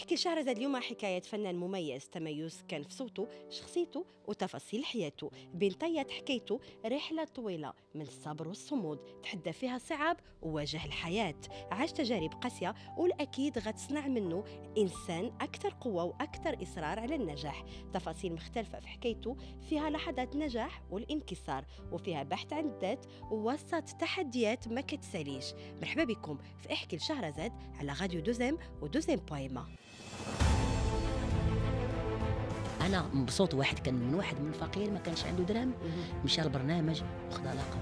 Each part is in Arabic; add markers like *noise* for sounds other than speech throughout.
احكي شهرزاد اليوم حكاية فنان مميز تميز كان في صوته شخصيته وتفاصيل حياته. بين طيات حكايته رحلة طويلة من الصبر والصمود. تحدى فيها صعاب وواجه الحياة. عاش تجارب قاسية والأكيد غتصنع منه إنسان أكثر قوة وأكثر إصرار على النجاح. تفاصيل مختلفة في حكايته فيها لحظات نجاح والانكسار وفيها بحث عن الذات وسط تحديات ما كتساليش. مرحبا بكم في إحكي لشهرزاد على راديو دوزيم ودوزيم بويما. أنا مبسوط واحد كان من واحد من فقير ما كانش عنده درهم مشى البرنامج وخذ علاقة.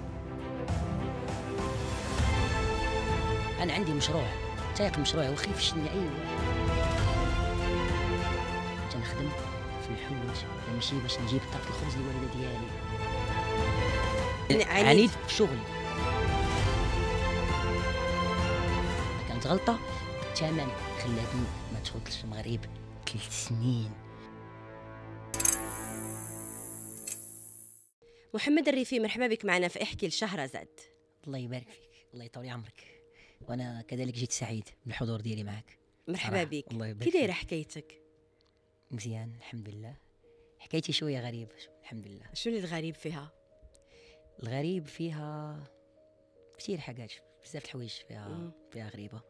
أنا عندي مشروع تايق مشروع وخي فشلني اي تنخدم في الحوت ماشي باش نجيب طاقة الخبز للوالده ديالي. عنيد. عنيد في شغلي. كانت غلطة بالثمن خلاتني ما تفوتش المغرب ثلاث سنين. محمد الريفي مرحبا بك معنا في احكي لشهرزاد الله يبارك فيك الله يطول عمرك. وأنا كذلك جيت سعيد بالحضور ديالي معك. مرحبا. بك. كي دايرة. حكايتك؟ مزيان الحمد لله. حكايتي شوية غريبة الحمد لله. شنو اللي الغريب فيها؟ الغريب فيها كثير حاجات بزاف الحوايج فيها مم. فيها غريبة.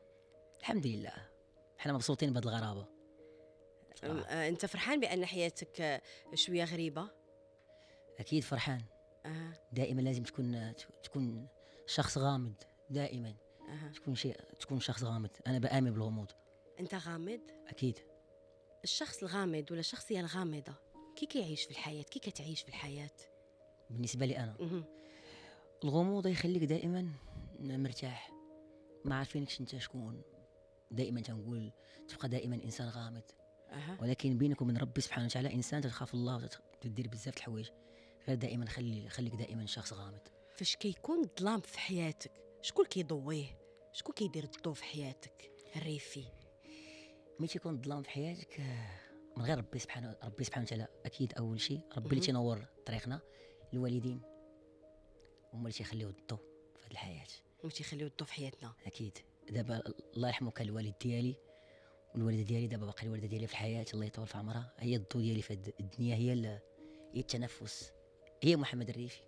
الحمد لله. إحنا مبسوطين بهذه الغرابة. آه، أنت فرحان بأن حياتك شوية غريبة؟ أكيد فرحان. آه. دائما لازم تكون تكون شخص غامض دائما. آه. تكون شيء تكون شخص غامض. أنا بآمن بالغموض. أنت غامض؟ أكيد. الشخص الغامض ولا الشخصية الغامضة كي كيعيش في الحياة؟ كي كتعيش في الحياة؟ بالنسبة لي أنا. مهم. الغموض يخليك دائما مرتاح. ما عارفينكش انت شكون دائما تنقول تبقى دائما إنسان غامض. أها. ولكن بينك وبين ربي سبحانه وتعالى إنسان تخاف الله وتدير بزاف الحوايج. غير دائما خلي خليك دائما شخص غامض. فاش كيكون الظلام في حياتك شكون كيضويه؟ شكون كيدير الضو في حياتك؟ الريفي ملي تيكون الظلام في حياتك آه، من غير ربي سبحانه ربي سبحانه وتعالى أكيد أول شيء ربي اللي. تينور طريقنا الوالدين هما اللي تيخليو الضو في هذه الحياة. هما تيخليو الضو في حياتنا. أكيد. دابا الله يرحمه كان الوالد ديالي والوالدة ديالي دابا باقي الوالدة ديالي في الحياة الله يطول في عمرها. هي الضو ديالي في الدنيا هي هي التنفس. هي محمد الريفي.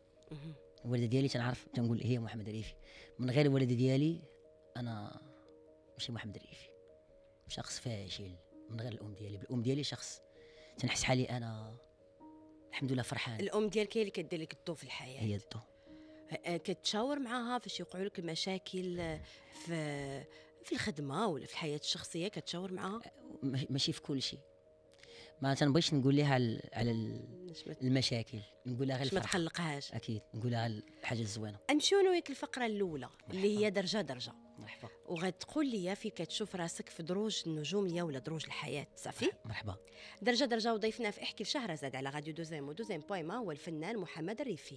الوالده ديالي تنعرف تنقول هي محمد الريفي. من غير الوالده ديالي أنا ماشي محمد الريفي. شخص فاشل من غير الأم ديالي. بالأم ديالي شخص تنحس حالي أنا الحمد لله فرحان. الأم ديالك هي اللي كدير لك الضو في الحياة. هي الضو. كتشاور معاها فاش يوقعوا لك المشاكل في في الخدمه ولا في الحياة الشخصية كتشاور معاها؟ ماشي في كل شيء. ما تنبغيش نقول لها على المشاكل نقول لها غير ما الفرح. تقلقهاش أكيد نقول لها الحاجة الزوينة. نمشيو أنا وياك الفقرة الأولى؟ اللي. هي درجة درجة. مرحبا وغتقول لي في كتشوف راسك في دروج النجوميه ولا دروج الحياة صافي؟ مرحبا. درجة درجة وضيفنا في احكي لشهرزاد على راديو دوزيم ودوزيم بوان ما هو الفنان محمد الريفي.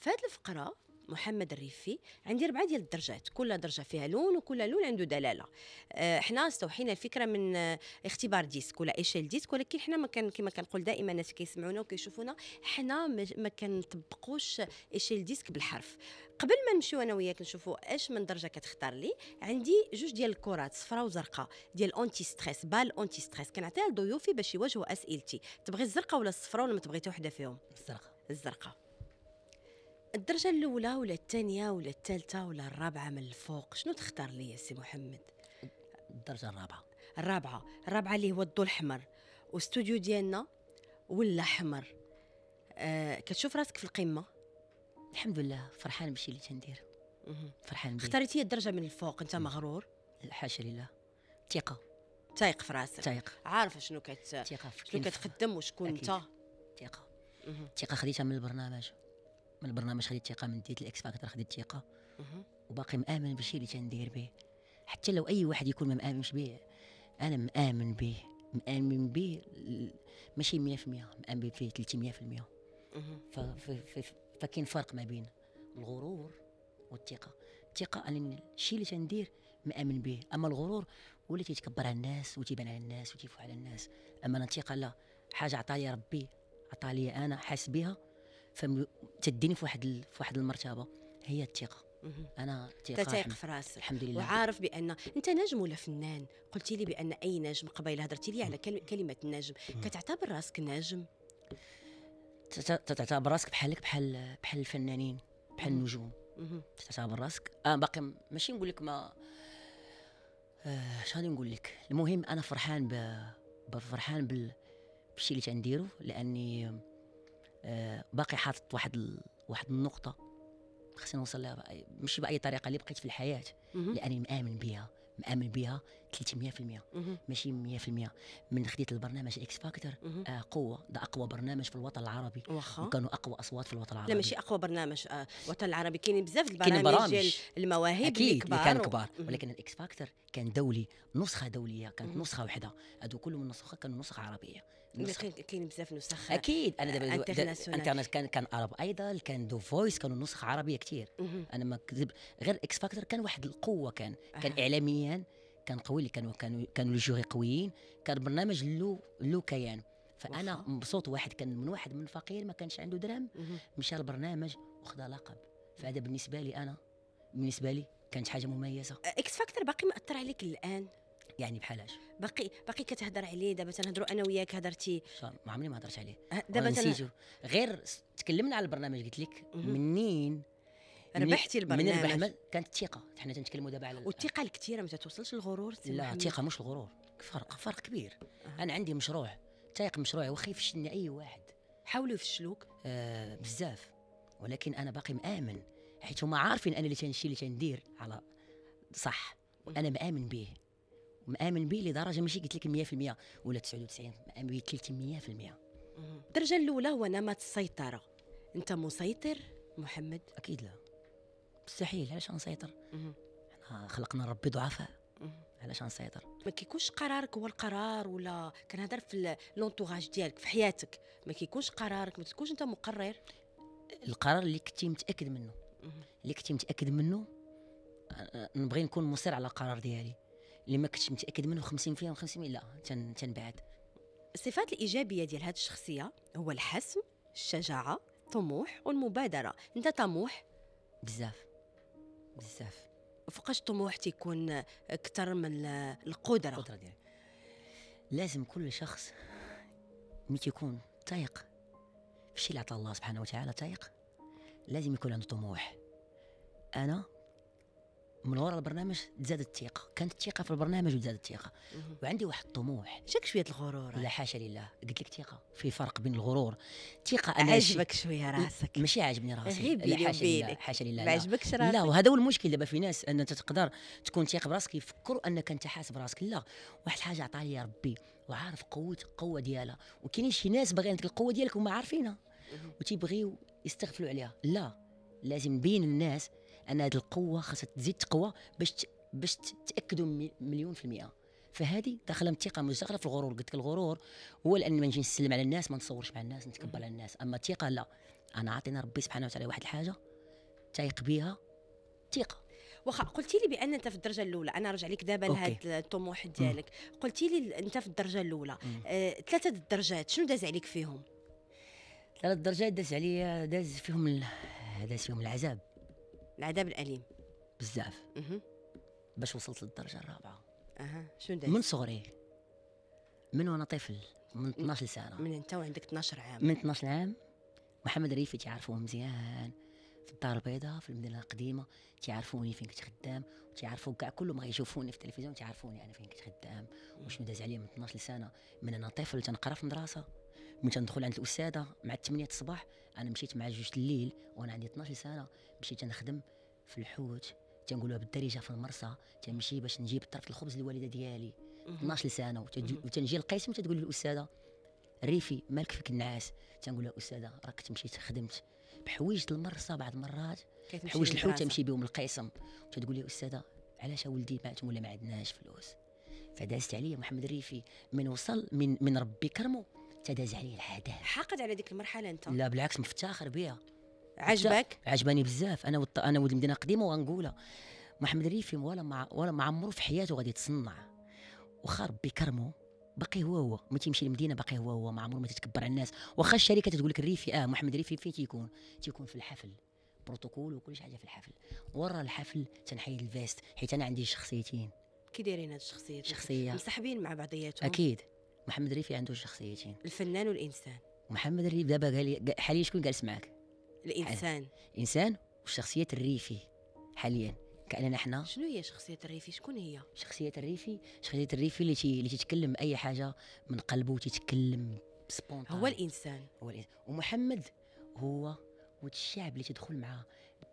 في هذه الفقرة محمد الريفي عندي أربعة ديال الدرجات كل درجة فيها لون وكل لون عنده دلالة. آه، إحنا استوحينا الفكرة من آه، اختبار DISC ولا échelle DISC ولكن إحنا ما كان كما كنقول دائما الناس كيسمعونا وكيشوفونا إحنا ما- ما كنطبقوش échelle DISC بالحرف. قبل ما نمشيو أنا وياك نشوفوا اش من درجة كتختار لي عندي جوج ديال الكرات صفراء وزرقاء ديال anti-stress balles anti-stress كنعطيها لضيوفي باش يواجهوا أسئلتي. تبغي الزرقاء ولا الصفراء ولا ما تبغي حتى وحدة فيهم؟ الزرقاء. الزرقاء. الدرجة الأولى ولا الثانية ولا الثالثة ولا الرابعة من الفوق؟ شنو تختار لي يا سي محمد؟ الدرجة الرابعة. الرابعة. الرابعة اللي هو الضوء الأحمر. واستوديو ديالنا ولا أحمر؟ آه كتشوف راسك في القمة؟ الحمد لله. فرحان بالشيء اللي تندير. فرحان به اختاريتي الدرجة من الفوق. أنت مغرور؟ الحاشا لله. ثقة. تايق في راسك. ثقه عارفة شنو كت شنو كتقدم وشكون. أنت؟ ثقة. ثقة خديتها من البرنامج. من البرنامج خديت ثقة من ديت ال X Factor خديت ثقة. وباقي مآمن بالشيء اللي تندير به حتى لو أي واحد يكون ما مآمنش به أنا مآمن به مآمن به ماشي 100% مآمن به فيه 300% مهم. ف- ف- ف- فكاين فرق ما بين الغرور والثقة. الثقة أن الشيء اللي تندير مآمن به أما الغرور اللي تيتكبر على الناس وتيبان على الناس وتيفوح على الناس. أما الثقة لا حاجة عطالي ربي عطالي أنا حاس بها فتديني في واحد في واحد المرتبة. هي الثقة. أنا الحمد- في راسك. الحمد لله. وعارف بأن أنت نجم ولا فنان؟ قلتي لي بأن أي نجم قبيلة؟ هضرتي لي على كل- كلمة نجم. مم. كتعتبر راسك نجم؟ تعتبر راسك بحالك بحال بحال الفنانين بحال. النجوم. تعتبر راسك؟ أنا باقي م- ماشي نقول لك ما آه اش غادي نقول لك؟ المهم أنا فرحان ب ب- فرحان بال بالشيء اللي تنديرو لأني آه باقي حاطط واحد ال... واحد النقطة. خصني نوصل لها بأي... ماشي بأي طريقة اللي بقيت في الحياة. لأني مآمن بها مآمن بها 300% مهم. ماشي 100% من خديت البرنامج X Factor. آه قوة. ده أقوى برنامج في الوطن العربي. واخا. وكانوا أقوى أصوات في الوطن العربي. لا ماشي أقوى برنامج آه الوطن العربي. كاينين بزاف كاين البرامج برامج. ديال المواهب أكيد اللي كبار كان و- كبار. مهم. ولكن الاكس فاكتور كان دولي نسخة دولية كانت. نسخة واحدة. هادو كلهم النسخة كانوا نسخة عربية. لا، نسخة كاين بزاف نسخ أكيد أنا دابا انترناسيونال. انترنت كان كان عرب أيضا كان دو فويس كانوا نسخه عربية كثير. أنا ما كذب غير إكس فاكتور كان واحد القوة كان كان أها. اعلاميا كان قوي اللي كانوا كانوا كانوا الجوري قويين كان برنامج له له كيان فأنا. مبسوط واحد كان من واحد من فقير ما كانش عنده درهم. مشى البرنامج وخذ لقب فهذا بالنسبة لي أنا بالنسبة لي كانت حاجة مميزة X Factor باقي مأثر عليك الآن يعني بحالاش؟ باقي باقي كتهضر عليه دابا تنهضروا أنا وياك هضرتي. ما عمري ما هضرت عليه. ه- دابا. نسيتو غير تكلمنا على البرنامج قلت لك. منين؟ ربحتي من البرنامج. ربح ما- كانت الثقه حنا تنتكلموا دابا على ال- والثقة الكثيرة ما توصلش للغرور سي لا. الثقه مش الغرور فرق فرق كبير. أها. أنا عندي مشروع تايق مشروعي وخا يفشلني أي واحد. حاولوا يفشلوك. آه بزاف. ولكن أنا باقي مآمن. حيت هما عارفين أنا اللي تنشي اللي تندير. على صح. وأنا مآمن به. مآمن به لدرجة ماشي قلت لك 100% ولا 99 مآمن به 300% مهم. الدرجة الأولى هو نمط السيطرة. أنت مسيطر؟ محمد. أكيد لا. مستحيل علاش نسيطر؟ مهم. حنا خلقنا ربي ضعفاء. علاش نسيطر؟ ما كيكونش قرارك هو القرار ولا كنهضر في لونتوراج ديالك في حياتك. ما كيكونش قرارك ما تكونش أنت مقرر. القرار اللي كنتي متأكد منه. اللي كنتي متأكد منه نبغي نكون مصر على القرار ديالي. اللي ما كنتش متأكد منه 50% و50% لا تن تنبعد الصفات الإيجابية ديال هذه الشخصية هو الحسم الشجاعة الطموح والمبادرة. أنت طموح؟ بزاف. بزاف. فوقاش الطموح تيكون أكثر من ال- القدرة؟ القدرة ديالي لازم كل شخص ملي تيكون تايق في الشيء اللي عطاه الله سبحانه وتعالى تايق لازم يكون عنده طموح. أنا من وراء البرنامج تزادت الثقة. كانت الثقة في البرنامج وتزادت الثقة. وعندي واحد الطموح. جاك شوية الغرور. لا حاشا لله. قلت لك ثقة. في فرق بين الغرور. ثقة أنا عجبك شوية راسك. ماشي عاجبني راسي. لا حاشا لله. حاشا لله. ما لا. عجبكش لا راسك وهذا هو المشكل دابا في ناس أن انت تقدر تكون تيق براسك يفكروا أنك أنت حاسب راسك. لا. واحد الحاجة عطاها لي ربي وعارف قوه القوة ديالها. وكاينين شي ناس باغيين القوة ديالك وما عارفينها. وتيبغيو يستغفلوا عليها. لا. لازم نبين للناس أن هذه القوة خاصها تزيد تقوى باش. باش تأكدوا مليون في المئه فهذه داخله من الثقه مش داخله في الغرور. قلت لك الغرور هو لأن ما نجي نسلم على الناس ما نصورش مع الناس نتكبر على الناس. أما الثقه لا. أنا عاطينا ربي سبحانه وتعالى واحد الحاجة تايق بها ثقه واخا قلتي لي بأن أنت في الدرجة الأولى أنا رجع لك دابا. لهذا الطموح ديالك. قلتي لي أنت في الدرجة الأولى. آه، ثلاثة الدرجات شنو داز عليك فيهم؟ ثلاث درجات داز عليا داز فيهم ال... داز فيهم العذاب. العذاب الأليم. بزاف. أها. باش وصلت للدرجة الرابعة. أها. شنو داز من صغري. من وأنا طفل. من 12 سنه من انت وعندك 12 عام. من 12 عام. محمد ريفي تعرفوه مزيان. في الدار البيضاء في المدينة القديمة. تعرفوني فين كنت خدام. وتعرفوا كاع كلهم يشوفوني في التلفزيون. تعرفوني أنا فين كنت خدام. وشنو داز عليا من 12 سنه من أنا طفل تنقرا في المدرسة. من تندخل عند الأستاذة مع 8 الصباح أنا مشيت مع جوج الليل وأنا عندي 12 سنة مشيت تنخدم في الحوت. تنقولوها بالدارجة في المرسى تنمشي باش نجيب طرف الخبز للوالده ديالي. مهم. 12 سنه. وتنجي القسم تتقول للأستاذة ريفي مالك فيك النعاس؟ تنقول لها أستاذة راك تمشيت خدمت بحوايج المرسى بعض المرات. حوايج الحوت. تمشي بهم القسم. تتقول لي أستاذة علاش ولدي ما تقول لها ما عندناش فلوس؟ فدازت عليا محمد الريفي من وصل من من ربي كرمه. تداز عليه العذاب. حاقد على ديك المرحلة أنت. لا بالعكس مفتخر بها عجبك؟ عجباني بزاف. أنا والط... أنا ولد المدينة القديمه وغنقولها محمد الريفي ولا مع ولا ما عمرو في حياته غادي يتصنع. واخا ربي كرمه باقي هو هو. ما تيمشي للمدينة باقي هو هو. ما عمره ما تتكبر على الناس. واخا الشركة تقول لك الريفي آه محمد الريفي فين تيكون؟ تيكون في الحفل. بروتوكول وكل حاجة في الحفل. ورا الحفل تنحيد la veste حيت أنا عندي شخصيتين. كي دايرين هاد الشخصيات؟ شخصية. مصاحبين مع بعضياتهم. أكيد. محمد ريفي عنده شخصيتين. الفنان والإنسان. محمد الريف دابا قال لي حاليا شكون جالس معك الإنسان. إنسان؟ والشخصيه الريفي حاليا كأننا حنا شنو هي شخصية الريفي؟ شكون هي؟ شخصية الريفي؟ شخصية الريفي اللي تي اللي تيتكلم أي حاجة من قلبه وتيتكلم spontané هو الإنسان. هو الإنسان. ومحمد هو ولد الشعب اللي تدخل مع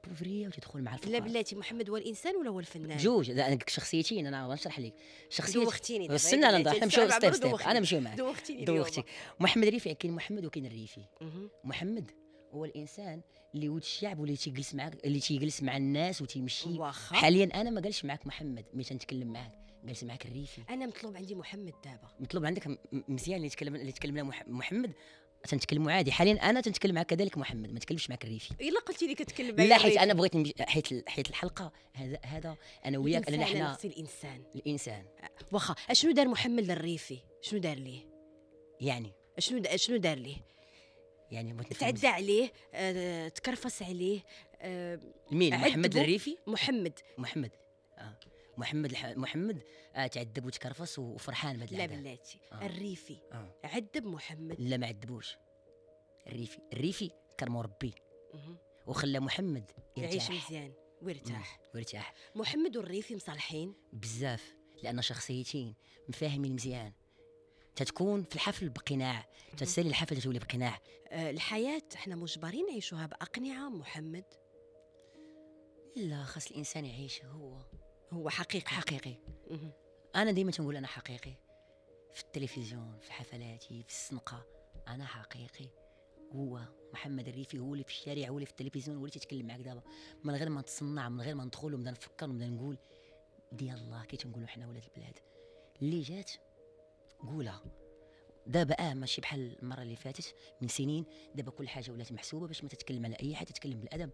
ال pauvre وتدخل مع لا الفقراء. بلاتي محمد هو الإنسان ولا هو الفنان؟ جوج لا، أنا شخصيتين أنا غنشرح لك. شخصية دوختيني استنى انا إحنا نمشيو step step. أنا نمشيو معك دوختيني. دوختك محمد ريفي كاين محمد وكاين الريفي. محمد هو الإنسان اللي ولد الشعب واللي تيجلس معك اللي تيجلس مع الناس وتيمشي. حاليا أنا ما جالسش معك محمد ملي تنتكلم معك جالس معك الريفي. أنا مطلوب عندي محمد دابا. مطلوب عندك مزيان اللي يتكلم اللي مح- محمد؟ تنتكلموا عادي. حاليا أنا تنتكلم معك كذلك محمد ما تكلمش معك الريفي إلا قلتي لي كتكلم لا حيت. أنا بغيت حيت حيت الحلقة هذا هذا أنا وياك أنا حنا الإنسان. الإنسان. واخا أشنو دار محمد للريفي شنو دار ليه؟ يعني. شنو دا شنو دار ليه؟ يعني تعدى عليه آه، تكرفس عليه آه، مين؟ محمد. الريفي؟ محمد. محمد آه. محمد الح... محمد آه تعذب وتكرفس وفرحان بهذا لا. بلاتي آه. الريفي. آه. عذب محمد. لا ما عذبوش. الريفي الريفي كان مربي مهم. وخلى محمد يعيش يرتاح مزيان ويرتاح. ويرتاح. محمد والريفي مصالحين؟ بزاف لأن شخصيتين مفاهمين مزيان. تتكون في الحفل بقناع تتسالي الحفل تولي بقناع. آه، الحياة إحنا مجبرين نعيشوها بأقنعة محمد. لا خاص الإنسان يعيش هو. هو حقيقي. حقيقي. أنا ديما تنقول أنا حقيقي. في التلفزيون في حفلاتي في السنقة. أنا حقيقي. هو محمد الريفي هو اللي في الشارع هو اللي في التلفزيون هو اللي تيتكلم معك دابا. من غير ما نتصنع من غير ما ندخل ونبدا نفكر ونبدا نقول ديال الله كي تنقولوا حنا ولاد البلاد. اللي جات قولها. دابا آه ماشي بحال المرة اللي فاتت من سنين دابا كل حاجة ولات محسوبة باش ما تتكلم على أي حاجة تتكلم بالأدب.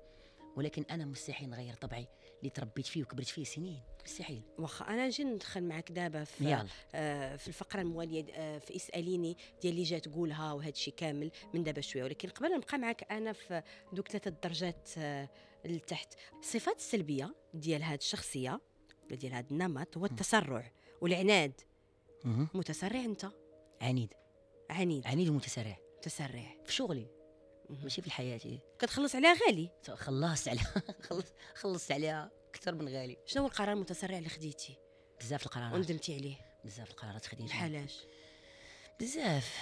ولكن أنا مستحيل نغير طبعي. اللي تربيت فيه وكبرت فيه سنين. مستحيل واخا أنا نجي ندخل معك دابا في آه، في الفقرة الموالية آه، في اسأليني ديال اللي جات تقولها وهذا الشيء كامل من دابا شوية. ولكن قبل نبقى معك أنا في دوك ثلاثة درجات آه، لتحت. الصفات السلبية ديال هذه الشخصية ولا ديال هذا النمط هو التسرع والعناد. متسرع أنت؟ عنيد. عنيد. عنيد ومتسرع. متسرع. في شغلي. ماشي في الحياة. كتخلص عليها غالي. خلصت عليها. *laughs* خلص خلصت عليها أكثر من غالي. شنو هو القرار المتسرع اللي خديتي؟ بزاف القرارات. وندمتي عليه. بزاف القرارات خديتها بحالاش بزاف.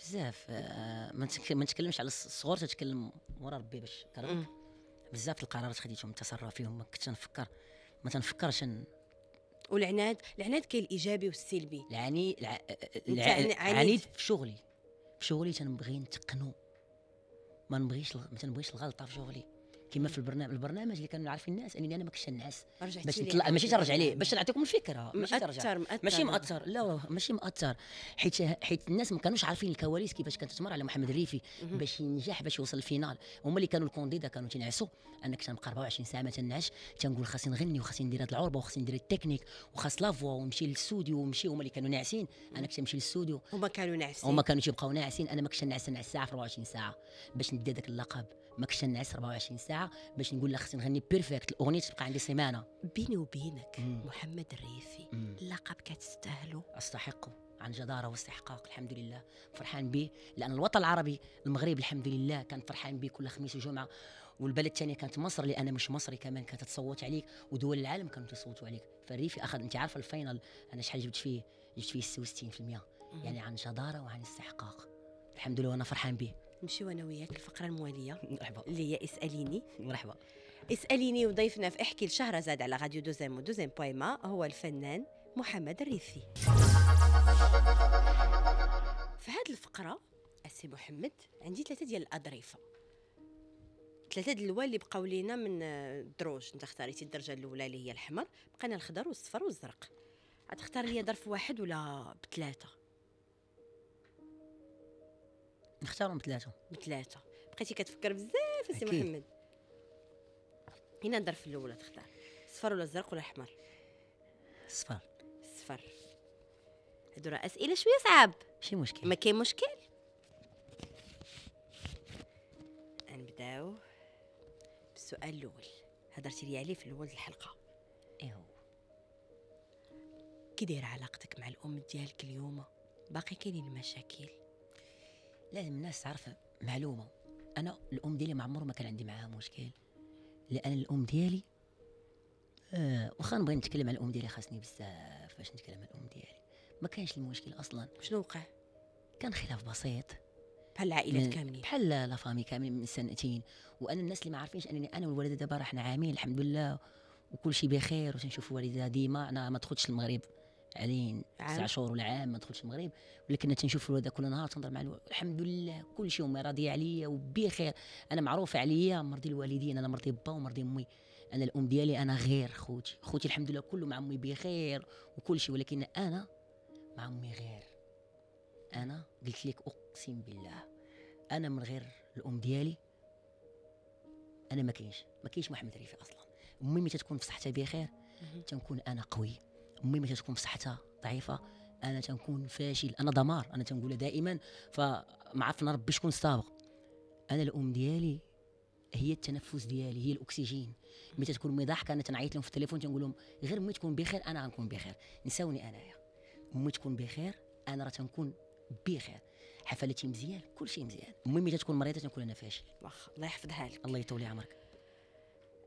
بزاف. آه ما نتك- ما نتكلمش على الص- الصغور تتكلم ورا ربي باش كرهك مم. بزاف القرارات خديتهم التصرف فيهم. ما كنتش نفكر ما تنفكرش والعناد؟ العناد كاين الإيجابي والسلبي. العني الع... أنت الع... عنيد. عنيد في شغلي. في شغلي تنبغي نتقنو. ما نبغيش ما تنبغيش الغلطة في شغلي. كما في البرنامج البرنامج اللي كانوا عارفين الناس أنني أنا ما كنتش نعس باش ليه؟ نطلع ماشي عليه البرنامج؟ باش نعطيكم الفكرة ماشي مأثر مأثر ماشي مأثر لا ماشي مأثر. حيت حيت الناس ما كانوش عارفين الكواليس كيفاش كانت تمر على محمد الريفي. باش ينجح باش يوصل ال finale. هما اللي كانوا الـ candidats كانوا تينعسوا أنا كنت نبقى 24 ساعة ما تنعسش. تنقول خاصني نغني وخاصني ندير هاد العربة وخاصني ندير التكنيك وخاص la voix ونمشي للاستوديو ونمشي هما اللي كانوا ناعسين أنا كنت نمشي للاستوديو هما كانوا ناعسين. هما كانوا تيبقاو ناعسين. أنا ما كنتش نعس نعس ساعة في 24 ساعة باش ندي هذاك اللقب. ما كنتش نعس 24 ساعة باش نقول لا خصني نغني perfect الأغنية تبقى عندي سيمانة. بيني وبينك مم. محمد الريفي. اللقب كتستاهلو. استحقه عن جدارة واستحقاق الحمد لله. فرحان به لأن الوطن العربي المغرب الحمد لله كان فرحان به كل خميس وجمعة. والبلد الثانية كانت مصر اللي أنا مش مصري كمان كانت تصوت عليك ودول العالم كانوا تصوتوا عليك. فالريفي أخذ أنت عارفة ال final أنا شحال جبت فيه؟ جبت فيه 66% يعني عن جدارة وعن استحقاق. الحمد لله وأنا فرحان به نمشيو أنا وياك الفقره الموالية. مرحبا. اللي هي اسأليني. مرحبا. اسأليني وضيفنا في إحكي لشهرزاد على راديو دوزيم ودوزيم بوان ما هو الفنان محمد الريفي. في هذه الفقرة السي محمد عندي ثلاثة ديال الاظرفه ثلاثة د الالوان اللي بقاو لينا من آه، الدروج أنت اختاريتي الدرجة الأولى اللي هي الاحمر بقينا الخضر والصفر والزرق. غتختار لي ظرف واحد ولا بثلاثة؟ نختارهم ثلاثة بثلاثة. بقيتي كتفكر بزاف أكيد. محمد. هنا الظرف الاولى تختار. الصفر ولا الزرق ولا الأحمر؟ صفر. الصفر هادو راه أسئلة شوية صعاب ماشي مشكل. ما كاين مشكل؟ نبداو السؤال الأول. هضرتي لي عليه في الأول الحلقة. إيه هو كي دايرة علاقتك مع الأم ديالك اليوم؟ باقي كاينين المشاكل. لازم الناس تعرف معلومة. أنا الأم ديالي ما عمره ما كان عندي معاها مشكل. لأن الأم ديالي آه واخا نبغي نتكلم على الأم ديالي خاصني بزاف باش نتكلم على الأم ديالي ما كانش المشكل أصلا. شنو وقع؟ كان خلاف بسيط. بحال العائلات كاملين. بحال لا فامي كاملين من سنتين. وأنا الناس اللي ما عارفينش أنني أنا والوالده دابا راحنا عامين الحمد لله. وكل شيء بخير وتنشوف الوالده ديما أنا ما دخلتش المغرب. علين عام. تسع شهور ولا عام ما دخلتش المغرب ولكن تنشوف الوالده كل نهار تنهضر مع الوالده الحمد لله كل شيء امي راضيه عليا وبخير. أنا معروفه عليا مرضي الوالدين أنا مرضي با ومرضي أمي. أنا الأم ديالي أنا غير خوتي. خوتي الحمد لله كله مع أمي بخير وكل شيء ولكن أنا مع أمي غير. أنا قلت لك أقسم بالله أنا من غير الأم ديالي أنا ما كاينش ما كاينش محمد ريفي أصلا. أمي متى تكون في صحتها بخير. تنكون أنا قوي. أمي متى تكون في صحتها ضعيفة أنا تنكون فاشل أنا دمار أنا تنقولها دائما. فما عرفنا ربي شكون السابق أنا الأم ديالي هي التنفس ديالي هي الأكسجين. متى تكون امي ضاحكه أنا تنعيط لهم في التليفون تنقول لهم غير أمي تكون بخير أنا غنكون بخير. نساوني أنايا. أمي تكون بخير أنا راه تنكون بخير. حفلتي مزيان كل شيء مزيان. أمي متى تكون مريضة تنكون أنا فاشل. واخا الله يحفظها لك. الله يطول عمرك.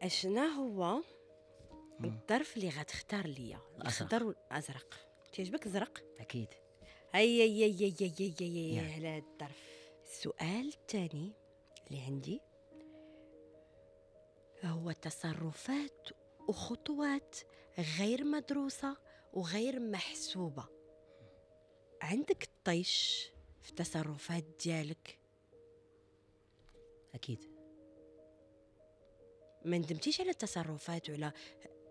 أشنا هو مم. الظرف اللي غتختار ليا الأزرق. الخضر والازرق تعجبك الزرق أكيد هيا يا يا يا يا يا يا يا. على هاد الظرف السؤال الثاني اللي عندي هو تصرفات وخطوات غير مدروسة وغير محسوبة عندك الطيش في التصرفات ديالك أكيد ما ندمتيش على التصرفات ولا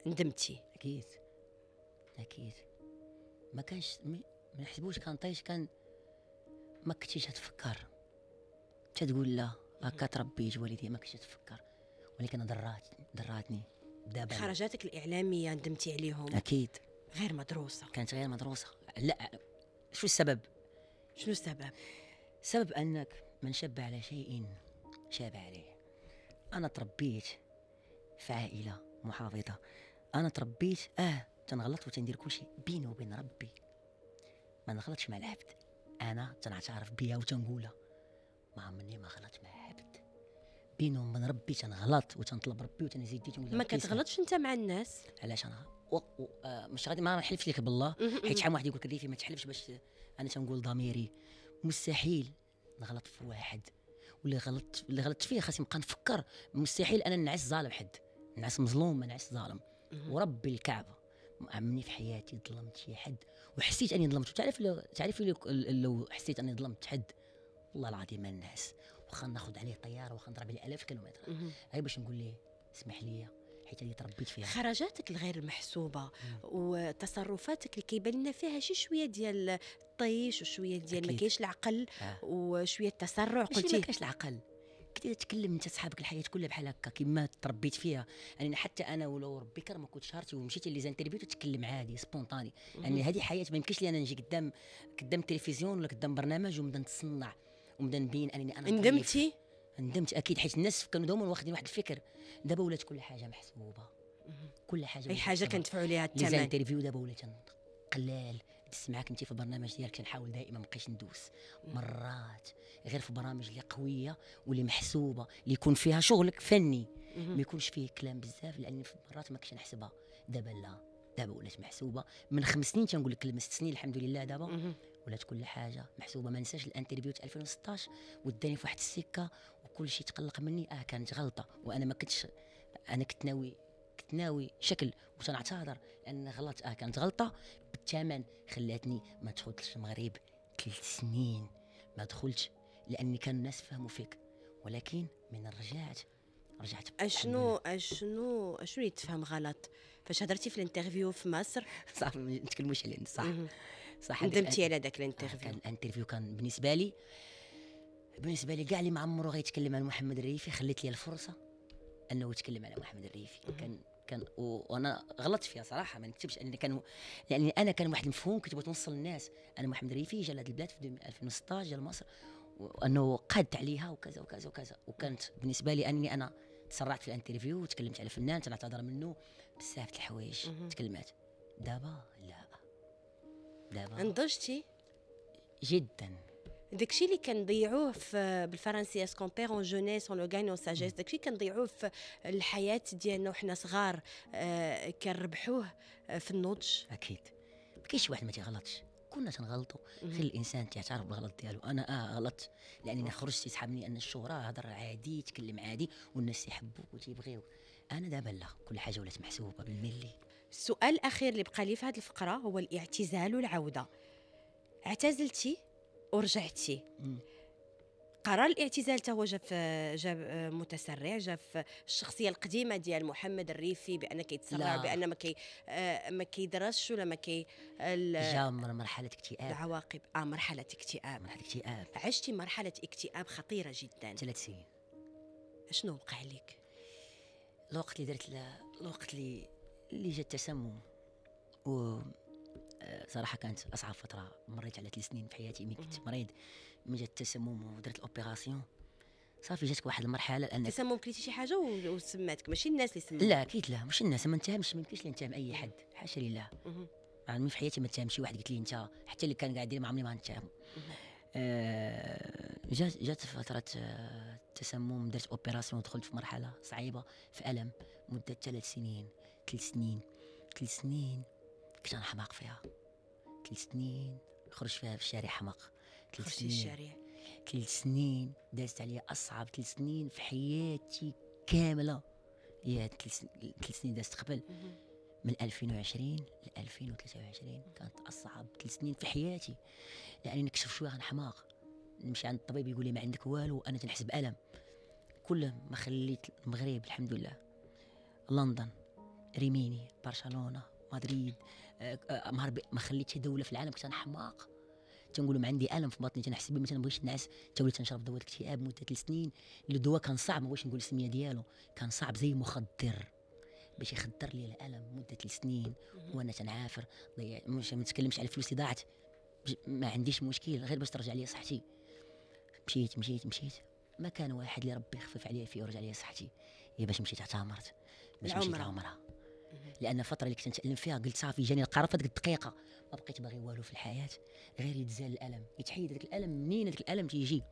ندمتي. أكيد. أكيد. ما كانش ما نحسبوش كان طيش كان ما كنتيش تفكر. تقول لا هكا تربيت والدي ما كنتش تفكر. ولكن ضرات ضراتني دابا. خرجاتك الإعلامية ندمتي عليهم. أكيد. غير مدروسة. كانت غير مدروسة. لا شو السبب؟ شنو السبب؟ سبب أنك من شب على شيء شاب عليه. أنا تربيت في عائلة محافظة. أنا تربيت آه تنغلط وتندير كل شيء بيني وبين ربي. ما نغلطش مع العبد. أنا تنعترف بها وتنقولها. ما عمرني ما غلطت مع عبد. بيني وبين ربي تنغلط وتنطلب ربي وتنزيد دي تنقول له ما. كتغلطش أنت مع الناس؟ علاش أنا؟ و... و... آه مش غادي ما نحلفش لك بالله. حيت شحال واحد يقول لك ريفي ما تحلفش باش أنا تنقول ضميري. مستحيل. نغلط في واحد. واللي غلطت اللي غلطت فيه خاصني نبقى نفكر. مستحيل أنا نعس ظالم حد. نعس مظلوم ما نعس ظالم. وربي الكعبة. ما عمرني في حياتي ظلمت شي حد. وحسيت أني ظلمت. تعرف لو تعرفي لو, لو حسيت أني ظلمت حد؟ والله العظيم ما الناس. واخا ناخذ عليه طيارة واخا نضرب عليه ألاف كيلومتر. غير باش نقول ليه؟ اسمح لي. حيت هذه تربيت فيها. خرجاتك الغير المحسوبه وتصرفاتك اللي كيبان لنا فيها شي شوية ديال الطيش وشوية ديال ما. كاينش العقل آه. وشوية التسرع ماشي ما قلتي. كاينش العقل. كنت تتكلم انت صحابك الحياة كلها بحال هكا كما تربيت فيها. يعني حتى أنا ولو ربي كرم كنت شهرتي ومشيت لي les interviews تتكلم عادي spontané يعني هذه حياة ما يمكنش لي أنا نجي قدام قدام التلفزيون ولا قدام برنامج ونبدا نتصنع ونبدا نبين أنني أنا ظريف. ندمتي؟ ندمت أكيد حيت الناس كانوا دوما واخدين واحد الفكر. دابا ولات كل حاجة محسوبة. كل حاجة أي حاجة. كندفعوا ليها لي الثمن les interviews دابا ولات قلال دس معاك انت في البرنامج ديالك تنحاول دائما ما بقيتش ندوس مرات غير في برامج اللي قوية واللي محسوبة اللي يكون فيها شغلك فني. ما يكونش فيه كلام بزاف لأن في مرات ما كنتش نحسبها. دابا لا دابا ولات محسوبة. من خمس سنين تنقول لك من ست سنين الحمد لله دابا. ولات كل حاجة محسوبة. ما نساش الانترفيو تاع 2016 وداني في واحد السكة وكل شيء تقلق مني. آه كانت غلطة. وأنا ما كنتش أنا كنت ناوي كنت ناوي شكل وتنعتذر لأن غلطت آه كانت غلطة. بالثمن خلاتني ما دخلتش المغرب ثلاث سنين. ما دخلتش لأني كان الناس فهموا فيك. ولكن من رجعت رجعت أشنو أشنو أشنو يتفهم غلط؟ فاش هضرتي في ال interview في مصر؟ صافي ما نتكلموش عليه صح. صح. ندمتي على آه، ال interview. كان الانترفيو كان بالنسبة لي بالنسبة لي كاع اللي ما عمره غيتكلم عن محمد الريفي خليت لي الفرصة أنه يتكلم على محمد الريفي. كان كان و- وأنا غلطت فيها صراحة ما نكذبش اني كان يعني أنا كان واحد المفهوم كنت بغيت نوصل للناس. أنا محمد الريفي جا لهاد البلاد في 2016 جا لمصر وأنه قادت عليها وكذا وكذا وكذا. وكانت بالنسبة لي أني أنا تسرعت في ال interview وتكلمت على فنان تنعتذر منه بزاف الحوايج. تكلمات دابا لا. دابا نضجتي جدا. داكشي اللي كنضيعوه في بالفرنسيه ce qu'on perd en jeunesse on le gagne en sagesse داكشي كنضيعوه في الحياة ديالنا وحنا صغار آه كنربحوه آه، في النضج. أكيد. ما كاينش واحد ما تيغلطش. كنا تنغلطوا. غير الإنسان تيعترف بالغلط ديالو. أنا آه غلطت. لانني خرجت تيسحبني أن الشهرة هضر عادي يتكلم عادي والناس تيحبوك وتيبغيوك. أنا دابا لا كل حاجة ولات محسوبة بالملي السؤال الأخير اللي بقى لي في هذه الفقرة هو الاعتزال والعوده اعتزلتي؟ ورجعتي. قرار الاعتزال هو جا في جا متسرع جا في الشخصية القديمة ديال محمد الريفي بأن كيتسرع. بأن ما كي آه، ما كيدرسش ولا ما كي جا من مرحلة اكتئاب. العواقب. آه مرحلة اكتئاب. مرحلة اكتئاب. عشتي مرحلة اكتئاب خطيرة جدا. ثلاث سنين. شنو وقع عليك الوقت اللي درت الوقت اللي اللي جا التسمم و صراحة كانت أصعب فترة مريت على ثلاث سنين في حياتي. ملي كنت مريض من جا التسمم ودرت ال opération صافي جاتك واحد المرحلة لأنك تسمم كليتي شي حاجة وسماتك ماشي الناس اللي سماتك لا أكيد لا. مش الناس ما نتهمش ما يمكنش نتهم أي حد. حاشا لله. مهم. يعني في حياتي ما نتهم شي واحد قلت لي أنت حتى اللي كان قاعد يدير ما عمري ما نتهم آه جات جات فترة آه، تسمم درت opération دخلت في مرحلة صعيبة في ألم مدة ثلاث سنين ثلاث سنين ثلاث سنين. كنت أنا حماق فيها. ثلاث سنين خرج فيها في الشارع حماق. ثلاث سنين. الشارع. ثلاث سنين دازت عليا أصعب ثلاث سنين في حياتي كاملة. يا ثلاث سن- ثلاث سنين دازت قبل. من 2020 ل 2023 كانت أصعب ثلاث سنين في حياتي. لاني نكشف شوية عن حماق. نمشي عند الطبيب يقول لي ما عندك والو أنا تنحس بالم كل ما خليت المغرب الحمد لله. لندن ريميني برشلونة مدريد آه، آه، ما خليت شي دوله في العالم كنت أنا حماق تنقول عندي ألم في بطني تنحس به ما تنبغيش نعس. توليت تنشرب دواء الاكتئاب مدة ثلاث سنين. الدواء كان صعب ما بغيتش نقول السمية ديالو. كان صعب زي مخدر باش يخدر لي الألم مدة ثلاث سنين. وأنا تنعافر. ضيع مش ما نتكلمش على الفلوس اللي ضاعت. ما عنديش مشكل غير باش ترجع لي صحتي. مشيت مشيت مشيت. ما كان واحد اللي ربي يخفف عليا فيه ورجع لي صحتي. هي باش مشيت اعتمرت. باش مشيت العمرة. لأن الفترة اللي كنت نتألم فيها قلت صافي جاني القرار في هذيك الدقيقة ما بقيت باغي والو في الحياة غير يتزال الألم. يتحيد هذاك الألم منين؟ هذاك الألم تيجي.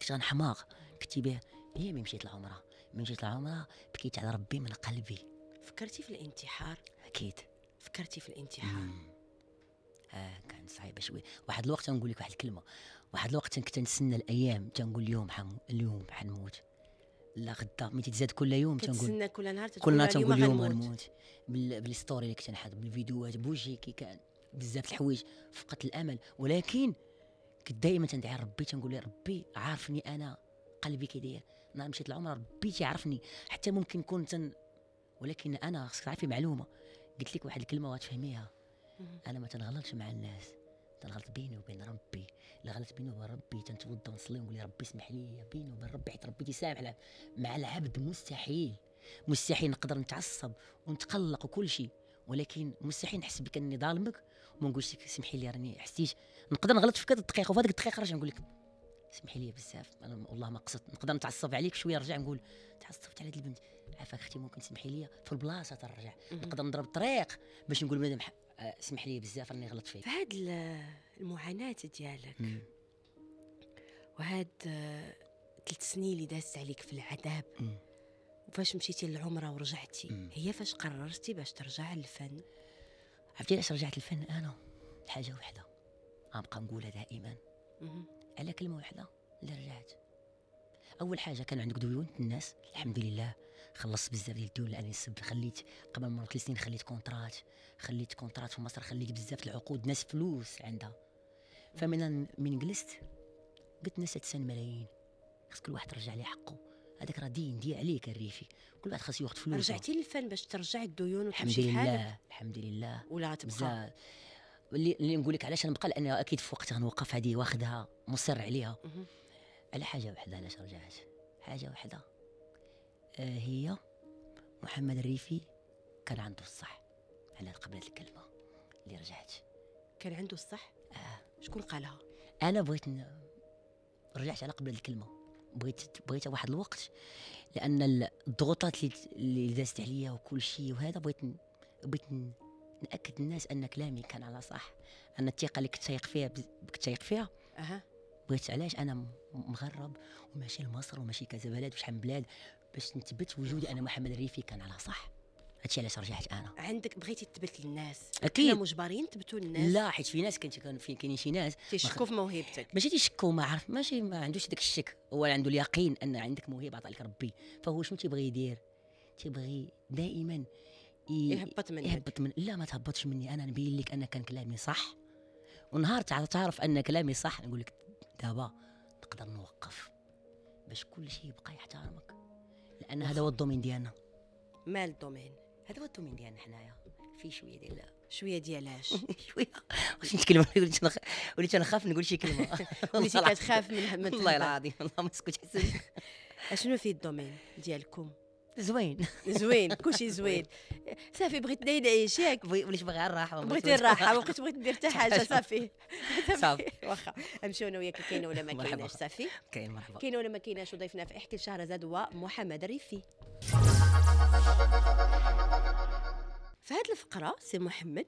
كنت غنحماق. كنت به هي ملي مشيت العمرة. ملي مشيت العمرة بكيت على ربي من قلبي. فكرتي في الانتحار؟ أكيد. فكرتي في الانتحار؟ آه كانت صعيبه شوي. واحد الوقت نقول لك واحد الكلمة. واحد الوقت كنت نتسنى الأيام تنقول اليوم حم... اليوم حنموت. لا غدا ملي تزاد كل يوم تنقول. كل نهار تقول كل نهار تنقول اليوم غنموت. غنموت. بال... بال story اللي كنت نحط بالفيديوهات بوجهي كي كان بزاف الحوايج فقدت الأمل. ولكن كنت دائما تندعي ربي تنقول يا ربي عارفني أنا قلبي كي داير. نهار مشيت العمره ربي تيعرفني حتى ممكن نكون تن... ولكن أنا خصك تعرفي معلومة. قلت لك واحد الكلمة وغتفهميها. أنا ما تنغلطش مع الناس. تنغلط بيني وبين ربي. اللي غلط بيني وبين ربي تنتوضا ونصلي ونقول ربي اسمح لي. بيني وبين ربي حيت ربي تيسامح. مع العبد مستحيل. مستحيل نقدر نتعصب ونتقلق وكل شيء. ولكن مستحيل نحس بك إني ظالمك. وما نقولش لك سمحي لي راني حسيت. نقدر نغلط في كذا دقيقه وفي هذيك الدقيقة نرجع نقول لك سمحي لي بزاف. أنا والله ما قصدت. نقدر نتعصب عليك شوية نرجع نقول تعصبت على هاد البنت. عافاك أختي ممكن تسمحي لي؟ في البلاصة ترجع. نقدر نضرب الطريق باش نقول بنادم ح- آه، اسمح لي بزاف راني غلطت فيك فهاد ال- المعاناة ديالك مم. وهاد آه، ثلاث سنين اللي دازت عليك في العذاب مم. وفاش مشيتي للعمرة ورجعتي مم. هي فاش قررتي باش ترجع للفن عرفتي علاش رجعت الفن أنا حاجة وحدة غنبقى نقولها دائما مهم. على كلمة واحدة اللي رجعت أول حاجة كان عندك ديون الناس الحمد لله خلصت بزاف ديال الديون لاني السبب خليت قبل من ثلاث سنين خليت contrats خليت contrats في مصر خليت بزاف العقود ناس فلوس عندها. فمن من جلست قلت ناس تسال ملايين خص كل واحد ترجع ليه حقه. هذاك راه دين دي عليك الريفي كل واحد خاص ياخذ فلوسه. رجعتي للفن باش ترجع الديون الحمد لله الحمد لله. ولا غتبقى؟ اللي, اللي نقول لك علاش نبقى؟ لأن أكيد في وقتها غنوقف هذه واخدها مصر عليها. على حاجة واحدة علاش رجعت؟ حاجة واحدة. آه هي محمد الريفي كان عنده الصح على قبل هاد الكلمة اللي رجعت. كان عنده الصح؟ آه. شكون قالها؟ أنا بغيت ن... رجعت على قبل الكلمة. بغيت بغيت واحد الوقت لأن ال- الضغوطات اللي اللي دازت عليا وكل شيء وهذا بغيت ن- بغيت ن- نأكد الناس أن كلامي كان على صح أن الثقة اللي كنت تايق فيها كنت تايق فيها. أها. بغيت علاش؟ أنا مغرب وماشي لمصر وماشي كذا بلد وشحال من بلاد. باش نثبت وجودي أنا محمد الريفي كان على صح. هادشي علاش رجعت أنا. عندك بغيتي تثبت للناس. أكيد. كنا مجبرين تثبتوا للناس. لا حيت في ناس كانت كان في كاينين شي ناس. تيشكوا في موهبتك. ماشي تيشكوا ما عرف ماشي ما عندوش داك الشك. هو عنده اليقين أن عندك موهبة عطاك ربي. فهو شنو تيبغي يدير؟ تيبغي دائما ي- يهبط منك. يهبط من لا ما تهبطش مني. أنا نبين لك أن كان كلامي صح. ونهار تع- تعرف أن كلامي صح نقول لك دابا نقدر نوقف. باش كل شيء يبقى يحترمك. لأن هذا هو الدومين ديالنا. مال الدومين هذا هو الدومين ديالنا حنايا. في شوية ديال شوية ديالاش *laughs* *laughs* شوية. واش نتكلم وليت نخ- وليت نخاف نقول شي كلمة. *laughs* وليتي والله كتخاف من والله العظيم. والله ما سكت حسن شنو في ال domaine ديالكم؟ زوين. زوين *laughs* كلشي زوين. صافي بغيت نعيش ياك وليت باغي الراحة؟ بغيتش- الراحة *laughs* ما بغيت ندير حتى حاجة. *laughs* صافي. صافي. واخا. نمشيو أنا وياك كاينة ولا ما. كايناش صافي. كاين مرحبا. كاينة ولا ما كايناش وضيفنا في إحكي لشهرزاد هو محمد الريفي في هذه الفقرة سي محمد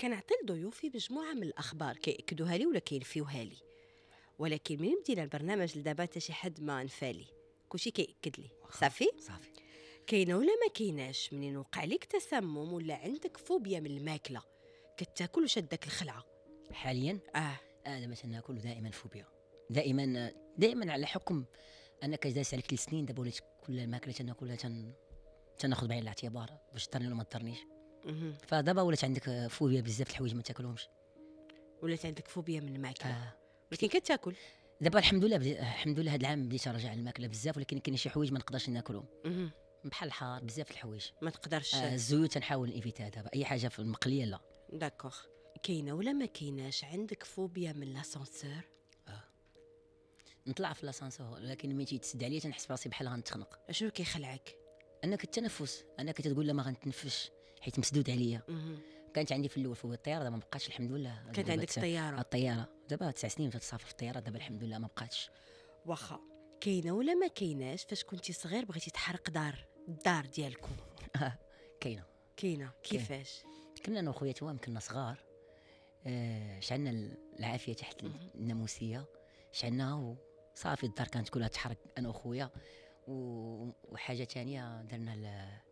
كنعطي لضيوفي مجموعة من الأخبار كيأكدوها لي ولا كينفيوها لي. ولكن من بدينا البرنامج لدابا حتى شي حد ما نفالي. كلشي كيأكد لي. صافي؟ صافي. كاينة ولا ما كايناش؟ منين وقع لك تسمم ولا عندك فوبيا من الماكلة؟ كتاكل وشدك الخلعة؟ حاليا؟ آه. أنا مثلا ناكل دائما فوبيا. دائما دائما على حكم أنك جالس على ثلاث سنين دابا وليت كل الماكلة تناكلها تن تناخذ بعين الاعتبار باش تضرني ولا ما تضرنيش مهم. فدابا ولات عندك فوبيا بزاف الحوايج ما تاكلهمش. ولات عندك فوبيا من الماكلة. آه. ولكن كتاكل. دابا الحمد لله بدي الحمد لله هذا العام بديت نرجع للماكلة بزاف ولكن كاين شي حوايج ما نقدرش ناكلهم. بحال الحار بزاف الحوايج. ما تقدرش آه الزيوت تنحاول ن évite ها دابا أي حاجة في المقلية لا. d'accord. كاينة ولا ما كايناش؟ عندك فوبيا من l'ascenseur نطلع في l'ascenseur لكن ملي تيتسد عليا تنحس براسي بحال غنتخنق. شنو كيخلعك؟ أنك التنفس أنك تقول لا ما غنتنفسش حيت مسدود عليا. كانت عندي في الأول فوق الطيارة دابا ما بقاتش الحمد لله. كانت عندك تس- طيارة. الطيارة. دابا تسع سنين بدات تسافر في الطيارة دابا الحمد لله ما بقاتش. واخا. كاينة ولا ما كايناش؟ فاش كنتي صغير بغيتي تحرق دار. الدار ديالكم. *laughs* كاينة. كاينة. كيفاش؟ كنا أنا وخويا توام كنا صغار. آه شعلنا العافية تحت الناموسية. شعلناها وصافي الدار كانت كلها تحرق أنا وخويا. وحاجة ثانية درنا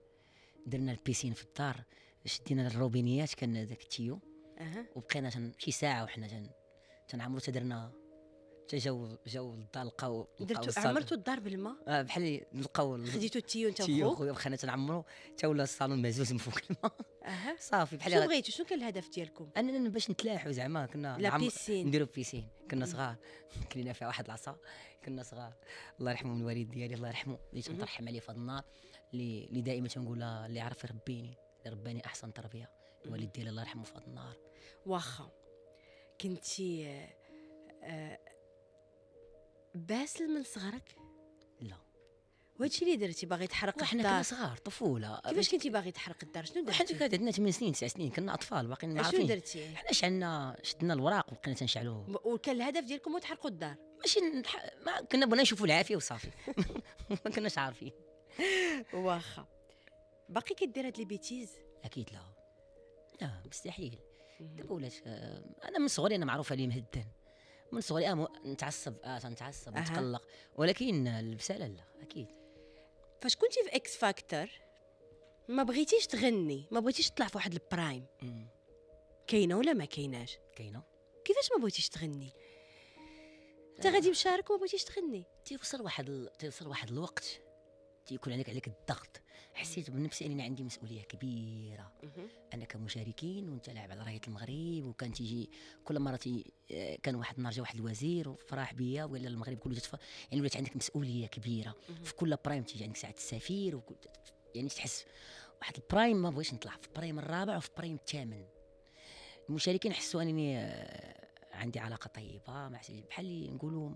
درنا ال piscine في الدار. شدينا الروبينيات كان ذاك ال tuyau. أها. وبقينا شي ساعة وحنا تن تنعمرو تدرنا تجاو جاو للدار لقاو درتو. عمرتو الدار بالماء آه بحال لقاو خديتو التيو انت وخوك خويا بقينا تنعمرو. تا ولا الصالون مهزوز من فوق الماء أها. *laughs* صافي بحال شنو بغيتو؟ شنو كان الهدف ديالكم؟ اننا باش نتلاحوا زعما كنا la piscine. نديرو piscine. كنا صغار. *laughs* كلينا فيها واحد العصا. كنا صغار. الله يرحمه من الوالد ديالي الله يرحمه اللي تنترحم عليه في هذا النار اللي اللي دائما تنقول اللي عرف يربيني اللي رباني أحسن تربية. الوالد ديالي الله يرحمه في هذا النار واخا. كنتي آه، آه، باسل من صغرك لا. وهادشي اللي درتي باغي تحرق وحنا كنا الدار صغار طفولة. كيفاش كنتي باغي تحرق الدار؟ شنو حنا درتي؟ كانت عندنا 8 سنين 9 سنين كنا أطفال باقيين ما شنو عارفين. درتي؟ حنا شعلنا شدنا الوراق وبقينا تنشعلوه. م- وكان الهدف ديالكم هو تحرقوا الدار. ماشي نح... ما كنا بغينا نشوفوا العافية وصافي. *laughs* ما كناش عارفين. واخا. باقي كدير هاد les bêtises؟ أكيد لا. لا مستحيل. دابا ولات آه، أنا من صغري أنا معروف علي مهدن من صغري آه نتعصب آه تنتعصب. نتقلق. ولكن البسالة لا أكيد. فاش كنتي في X Factor ما بغيتيش تغني ما بغيتيش تطلع في واحد ال prime. كاينة ولا ما كايناش؟ كاينة. كيفاش ما بغيتيش تغني؟ انت غادي مشارك وما بغيتيش تغني. تيوصل واحد ال... تيوصل واحد الوقت تيكون عليك عليك الضغط. حسيت بنفسي انني عندي مسؤولية كبيرة. أنا كمشاركين وأنت لاعب على راية المغرب وكان تيجي كل مرة تي آه، كان واحد النهار جا واحد الوزير وفرح بيا لي المغرب كله تتف... يعني ولات عندك مسؤولية كبيرة. في كل prime تيجي عندك ساعة السفير وكل... يعني تحس واحد ال prime ما بغيتش نطلع في ال prime الرابع وفي ال prime الثامن. المشاركين حسوا أنني آه، عندي علاقة طيبة مع بحال اللي نقولوا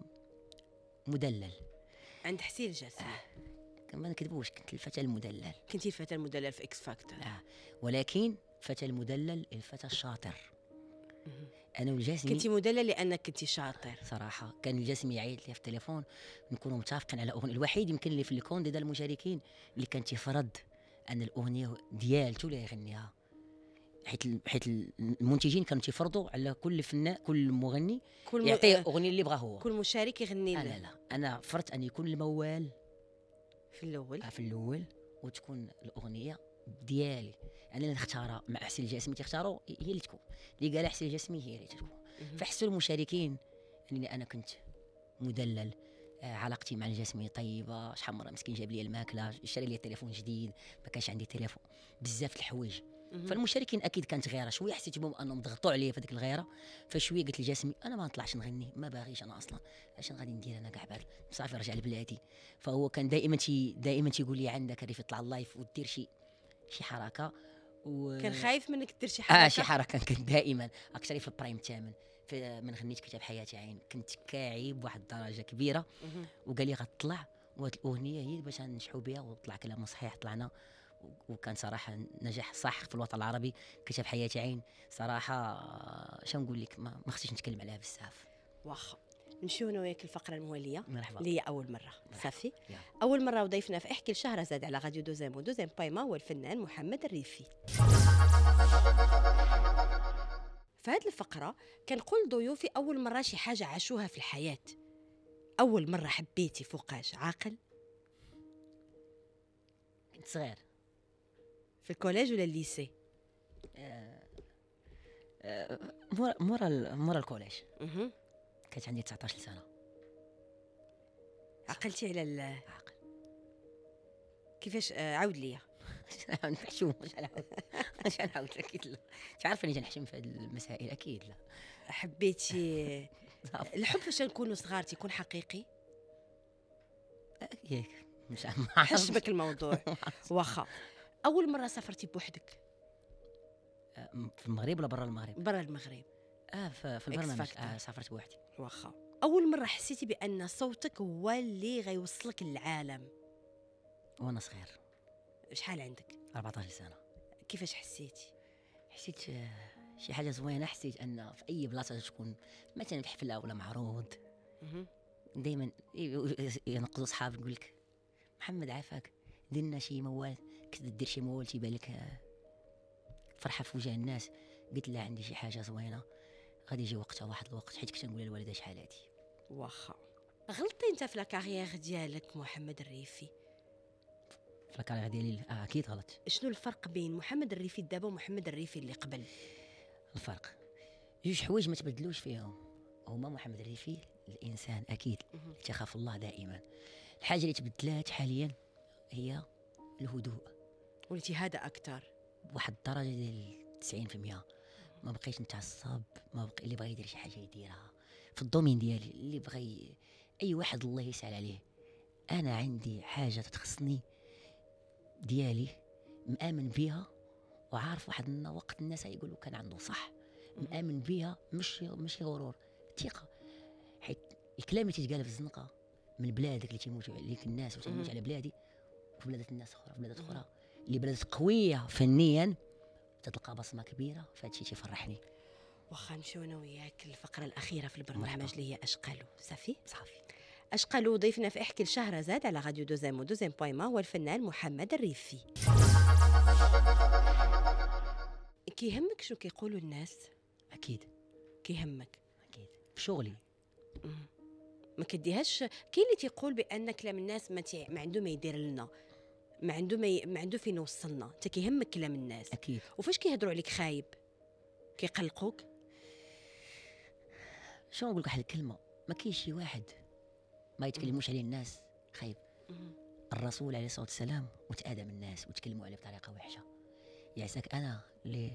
مدلل. عند حسين الجاسم ما نكذبوش كنت الفتى المدلل. كنتي الفتى المدلل في X Factor آه. ولكن فتى المدلل الفتى الشاطر. أنا والجاسمي كنتي مدلل لأنك كنتي شاطر. صراحة كان الجاسم يعيط لي في التليفون. نكونوا متفقين على اغنيه الوحيد يمكن اللي في الكون ديال المشاركين اللي كان تيفرض أن الأغنية ديالته اللي يغنيها؟ حيت حيت المنتجين كانوا تيفرضوا على كل فنان كل مغني كل يعطيه آه، أغنية اللي بغاه هو. كل مشارك يغني لا له. لا. أنا فرضت أن يكون الموال. في الأول. في الأول. وتكون الأغنية ديالي. أنا اللي نختارها مع حسين الجاسمي تيختاروا هي اللي تكون. اللي قالها حسين الجاسمي هي اللي تكون. فحسوا المشاركين انني أنا كنت مدلل آه، علاقتي مع الجاسمي طيبة شحال مرة مسكين جاب لي الماكلة شري لي تليفون جديد ما كانش عندي تليفون. بزاف الحوايج. فالمشاركين أكيد كانت غيرة. شوية حسيت بهم أنهم ضغطوا عليا في هذيك الغيرة. فشويه قلت لجاسمي أنا ما نطلعش نغني ما باغيش أنا أصلا. أش غادي ندير أنا كاع بعد صافي رجع لبلادي. فهو كان دائما تي دائما تيقول لي عندك ريف يطلع ال live ودير شي شي حركة. و... كان خايف منك دير شي حاجة آه شي حركة. *laughs* كنت دائما. أكثر في ال prime الثامن. من غنيت كتاب حياتي عين. كنت كاعي بواحد الدرجة كبيرة. وقال لي غتطلع وهاد الأغنية هي باش ننجحوا بها وطلع كلام صحيح طلعنا وكان صراحة نجاح صح في الوطن العربي كتاب حياتي عين. صراحة آه، شنو نقول لك؟ ما, ما خصنيش نتكلم عليها بزاف. واخا. نمشيو أنا وياك الفقرة الموالية. مرحبا. اللي هي أول مرة. صافي. أول مرة وضيفنا في إحكي لشهرزاد على غاديو دوزيام ودوزيام بايما هو الفنان محمد الريفي. في هذه الفقرة كنقول ضيوفي أول مرة شي حاجة عاشوها في الحياة. أول مرة حبيتي فوقاش عاقل؟ كنت صغير. في ال collège ولا ال lycée آه، مورا مورا مورا ال collège. كانت عندي 19 سنة. عقلتي على ال- عاقل كيفاش آه، عاود ليا؟ *laughs* نحشوم واش نعاود. واش نعاود أكيد لا. تعرف أني تنحشم في هذه المسائل أكيد لا. حبيتي. *laughs* الحب فاش نكونوا صغار تيكون حقيقي؟ ياك. مش حشبك الموضوع. *laughs* واخا. أول مرة سافرتي بوحدك؟ في المغرب ولا برا المغرب؟ برا المغرب. آه في, البرنامج. آه سافرت بوحدي. واخا. أول مرة حسيتي بأن صوتك هو اللي غيوصلك للعالم؟ وأنا صغير. شحال عندك؟ 14 سنة. كيفاش حسيتي؟ حسيت آه، شي حاجة زوينة. حسيت أن في أي بلاصة تكون مثلا في حفله ولا معروض. دائما ينقذوا صحاب يقول لك محمد عافاك دير لنا شي موال كنت دير شي موال تيبان لك فرحة في وجه الناس قلت لا عندي شي حاجة زوينة غادي يجي وقتها واحد الوقت حيت كنت نقول للوالدة شحال هادي. واخا. غلطتي انت في la carrière ديالك محمد الريفي؟ في ال carrière ديالي؟ آه أكيد غلطت. شنو الفرق بين محمد الريفي دابا ومحمد الريفي اللي قبل؟ الفرق. جوج حوايج ما تبدلوش فيهم. هما محمد الريفي الإنسان أكيد. تخاف الله دائما. الحاجة اللي تبدلات حاليا هي الهدوء. هذا أكثر بواحد الدرجة ديال 90% ما بقيتش نتعصب ما بقي اللي بغى يدير شي حاجة يديرها. في الدومين ديالي اللي بغى ي- أي واحد الله يسهل عليه أنا عندي حاجة تخصني ديالي مآمن بها وعارف واحد وقت الناس يقولوا كان عنده صح مآمن بها مش مش غرور. ثقة. حيت الكلام اللي تيتقال في الزنقة من بلادك اللي تيموتوا عليك الناس وتيموت. على بلادي في بلادات الناس أخرى في بلادات أخرى. اللي بلادات قوية فنيا تتلقى بصمة كبيرة فهادشي تيفرحني واخا نمشيو أنا وياك الفقره الأخيرة في البرنامج. اللي هي أشقالو. صافي؟ صافي. أشقالو ضيفنا في إحكي الشهرزاد على غاديو دوزيام ودوزيام بويما هو الفنان محمد الريفي. كيهمك شنو كيقولوا الناس؟ أكيد. كيهمك. أكيد. في شغلي. ما كديهاش كاين اللي تيقول بان كلام الناس ما, تي... ما عنده ما يدير لنا. ما عنده ما, ي... ما عنده فين يوصلنا. انت كيهمك كلام الناس. أكيد. وفاش كيهضروا عليك خايب؟ كيقلقوك؟ شنو نقول لك واحد الكلمة؟ ما كاينش شي واحد ما يتكلموش عليه الناس. خايب. الرسول عليه الصلاة والسلام وتآدم الناس وتكلموا عليه بطريقة وحشة. يعساك أنا اللي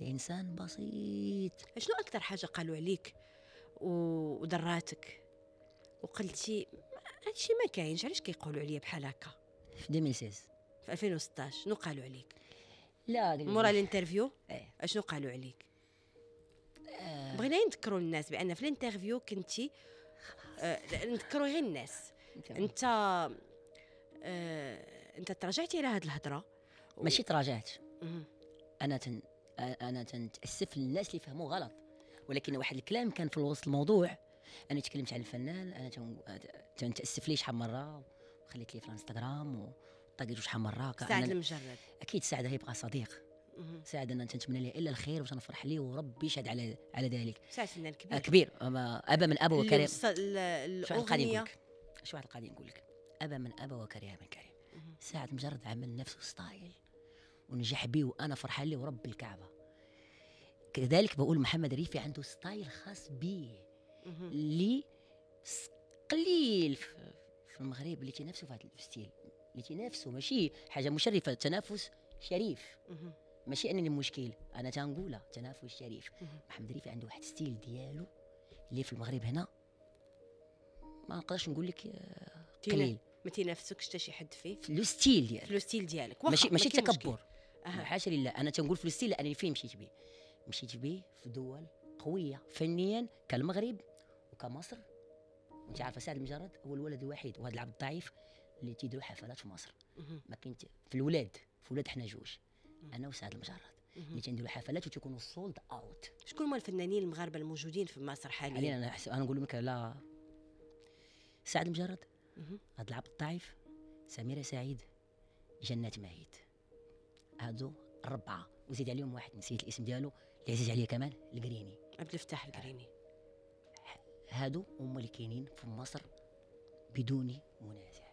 الانسان بسيط. شنو أكثر حاجة قالوا عليك و- ودراتك؟ وقلتي هادشي ما كاينش. علاش كيقولوا عليا بحال هكا؟ في 2016 في 2016 شنو قالوا عليك؟ لا مورا l'interview؟ إيه. شنو قالوا عليك؟ آه، بغينا نذكروا الناس بأن في l'interview كنتي آه نذكروا غير الناس. أنت آه أنت تراجعتي على هذه الهضرة؟ ماشي تراجعت. أنا تن أنا تنتأسف للناس اللي فهموا غلط. ولكن واحد الكلام كان في وسط الموضوع. أنا تكلمت على الفنان أنا تن- تنتأسف ليه شحال مرة؟ وخليت ليه في الانستغرام وطاقيتو شحال من مره سعد المجرد. أكيد سعد يبقى صديق. سعد أنا تنتمنى ليه إلا الخير وتنفرح ليه وربي يشهد على على ذلك. سعد فنان آه، كبير. كبير أما أبا من أبا وكريم. شو يقول الأغنية. لك شو واحد قاعد يقول لك أبا من أبا وكريم من كريم. سعد مجرد عمل نفسه style. ونجح بيه وأنا فرحان له ورب الكعبة. كذلك بقول محمد ريفي عنده style خاص بيه. اللي قليل. في المغرب اللي تنافسوا في هذا ال style اللي تنافسوا ماشي حاجة مشرفة تنافس شريف. ماشي أنني مشكل أنا تنقولها تنافس شريف. محمد ريفي عنده واحد style ديالو اللي في المغرب هنا ما نقدرش نقول لك آه، قليل. ما تينافسكش حتى شي حد فيه؟ في le style ديالو. في le style ديالك. ماشي ما ماشي. تكبر. حاشا لله. أنا تنقول في ال style لأنني فين مشيت به مشيت به في دول قوية فنيا كالمغرب وكمصر. وانت عارفة سعد المجرد هو الولد الوحيد وهذا العبد الضعيف اللي تيديروا حفلات في مصر. ما كنت في الولاد في الولاد حنا جوج أنا وسعد المجرد. اللي تنديروا حفلات وتكونوا sold out شكون هما الفنانين المغاربة الموجودين في مصر حاليا؟ حاليا أنا أحس- أنا نقول لك لا. سعد المجرد. هذا العبد الضعيف سميرة سعيد جنات ناهيد هادو الربعه وزيد عليهم واحد نسيت الاسم ديالو اللي عزيز عليا كمان القريني. عبد الفتاح القريني. هادو هما اللي كاينين في مصر بدون منازع.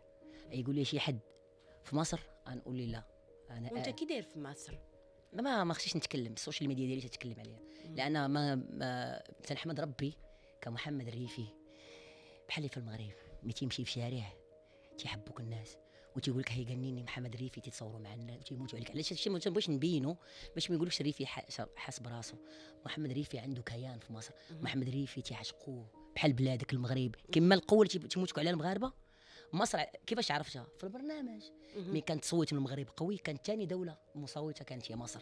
يقول لي شي حد في مصر؟ نقول لي لا. أنا وأنت كي داير في مصر. ما ما خصنيش نتكلم ال social media ديالي تتكلم عليها. لأن ما, ما تنحمد ربي كمحمد الريفي بحال في المغرب ملي تيمشي في شارع تيحبوك الناس وتيقول لك هي قنيني محمد الريفي تيتصوروا مع الناس وتيموتوا عليك. علاش هادشي ما تنبغيش نبينو؟ باش ما يقولوش الريفي حاس براسو. محمد الريفي عنده كيان في مصر. محمد الريفي تيعشقوه. بحال بلادك المغرب. كما القهوة اللي تيموتوا عليها المغاربة. مصر كيفاش عرفتها؟ في البرنامج. ملي كانت تصوت من المغرب قوي كانت ثاني دولة مصوتة كانت هي مصر.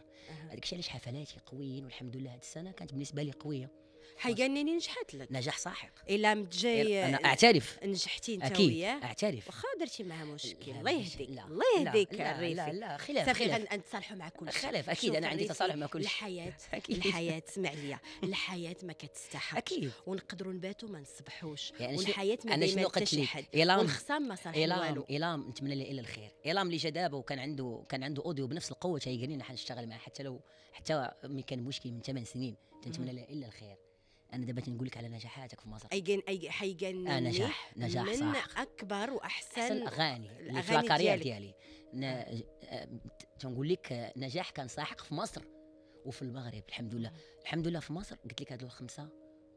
هذاك الشيء علاش حفلاتي قويين والحمد لله هذه السنة كانت بالنسبة لي قوية. حيقنني نجحت لك. نجاح ساحق إلا متجاي أنا أعترف. نجحتي انت أكيد وياه. أعترف. واخا درتي معاه مشكل. الله يهديك الله يهديك لا لا لا خلاف صافي خلاف. غن- نتصالحوا مع كل شيء. خلاف أكيد أنا عندي تصالح مع كل شيء. الحياة. *laughs* الحياة اسمع ليا *laughs* الحياة ما كتستحقش. أكيد. ونقدروا نباتوا ما نصبحوش. يعني والحياة ما أنا شنو قلت لك؟ والخصام ما صالح ايلام والو. ايلام نتمنى له الا الخير. ايلام اللي جا دابا وكان عنده كان عنده أوديو بنفس القوة تيقال حنشتغل معاه حتى لو حتى ملي كان مشكل من ثمان سنين. تنتمنى له إلا الخير. أنا دابا تنقول لك على نجاحاتك في مصر. ايجن اي حيجن آه نجاح. نجاح من صح. أكبر أحسن واحسن اغاني اللي في ديالك. ديالي. ن- آه، تنقول لك آه، نجاح كان ساحق في مصر وفي المغرب. الحمد لله. الحمد لله في مصر. قلت لك هذول الخمسة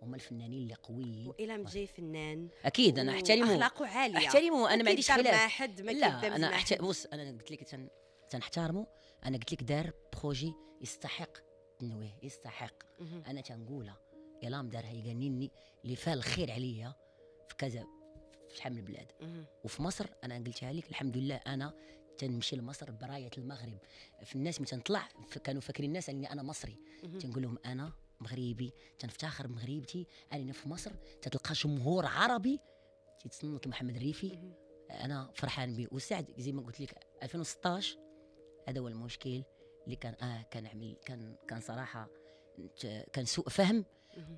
هما الفنانين اللي قويين والى جاي فنان. أكيد. أنا أحترمه. اخلاقه عالية. أحترمه. أنا ما عنديش خلاف. حد ما لا أنا أحت... بص أنا قلت لك تن... تنحترمه. أنا قلت لك دار بروجي يستحق تنويه يستحق. أنا تنقولها ايلام دارها يقنني اللي فال الخير عليا في كذا في شحال من البلاد مهم. وفي مصر أنا قلتها لك الحمد لله أنا تنمشي لمصر براية المغرب في الناس ملي تنطلع كانوا فاكرين الناس إني أنا مصري. تنقول لهم أنا مغربي تنفتخر بمغربتي انني في مصر تتلقى جمهور عربي تيتصنت لمحمد الريفي. أنا فرحان به وسعد زي ما قلت لك 2016 هذا هو المشكل اللي كان آه كان عمل كان كان صراحة كان سوء فهم.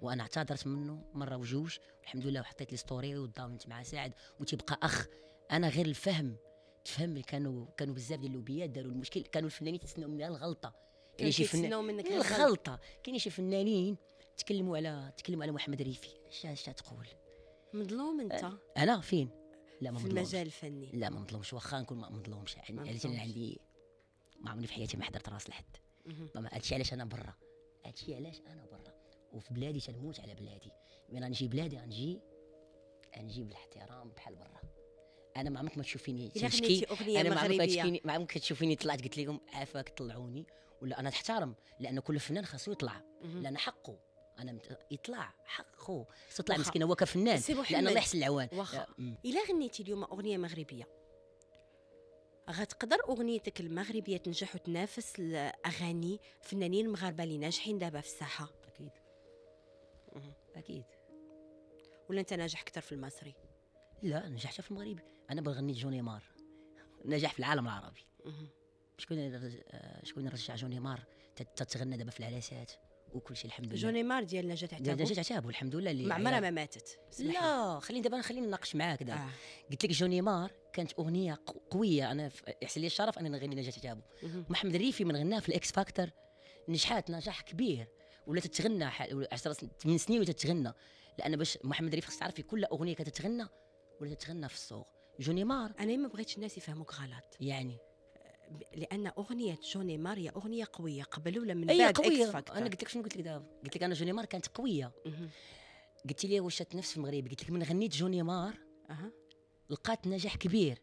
وأنا اعتذرت منه مرة وجوج. الحمد لله وحطيت لي story وتضامنت مع سعد. وتبقى أخ. أنا غير الفهم. تفهم كانوا كانوا بزاف ديال اللوبيات داروا المشكل. كانوا الفنانين تسناو منها الغلطة. كانوا شي فنان منك الغلط. الغلطة. كاين شي فنانين تكلموا على تكلموا على محمد الريفي اش اش تقول؟ مظلوم انت. أنا؟ فين؟ لا ما في مظلومش. المجال الفني. لا ما مظلومش. واخا نكون ما مظلومش. ما عندي ما عمرني في حياتي ما حضرت راس لحد مهم. ما هادشي علاش أنا برا؟ هادشي علاش أنا برا؟ وفي بلادي تنموت على بلادي. من غنجي بلادي غنجي غنجي بالاحترام بحال برا. أنا ما عمرك ما تشوفيني تنشكي أغنية أنا ما عمرك ما تشوفيني ما عمرك تشوفيني طلعت قلت لهم عافاك طلعوني. ولا أنا تحترم لأن كل فنان خاصو يطلع. لأن حقه. أنا مت... يطلع حقه. خاصو يطلع. مسكين هو كفنان. لأن الله يحسن العوان واخا. إلا غنيتي اليوم أغنية مغربية. غتقدر أغنيتك المغربية تنجح وتنافس الأغاني فنانين مغاربه اللي ناجحين دابا في الساحة؟ أكيد. أكيد. ولا أنت ناجح أكثر في المصري؟ لا نجحت في المغرب. أنا بغني جوني مار. *laughs* نجح في العالم العربي. شكون آه، شكون رجع j'en ai marre؟ تت- تتغنى دابا في العراسات وكل شيء الحمد لله. جوني مار ديال نجاة عتابو؟ نجاة عتابو والحمد لله اللي ما عمرها ما ماتت. لا خليني دابا خليني نناقش معاك دابا. آه. قلت لك j'en ai marre كانت أغنية قوية. أنا يحسن لي الشرف أنني نغني نجاة مهم. محمد الريفي من غناها في ال X Factor. نجحات نجاح كبير. ولا تتغنى 10 8 سنين ولا تتغنى. لأن باش محمد الريفي خص تعرفي كل أغنية كتتغنى ولا تتغنى في السوق j'en ai marre. أنا ما بغيتش الناس يفهموك غلط. يعني؟ لأن أغنية j'en ai marre هي أغنية قوية قبل ولا من هي بعد قوية. X Factor؟ أنا قلت لك شنو قلت لك دابا؟ قلت لك أنا j'en ai marre كانت قوية. قلت لي واش نفس في المغرب قلت لك من غنيت j'en ai marre. أها. لقات نجاح كبير.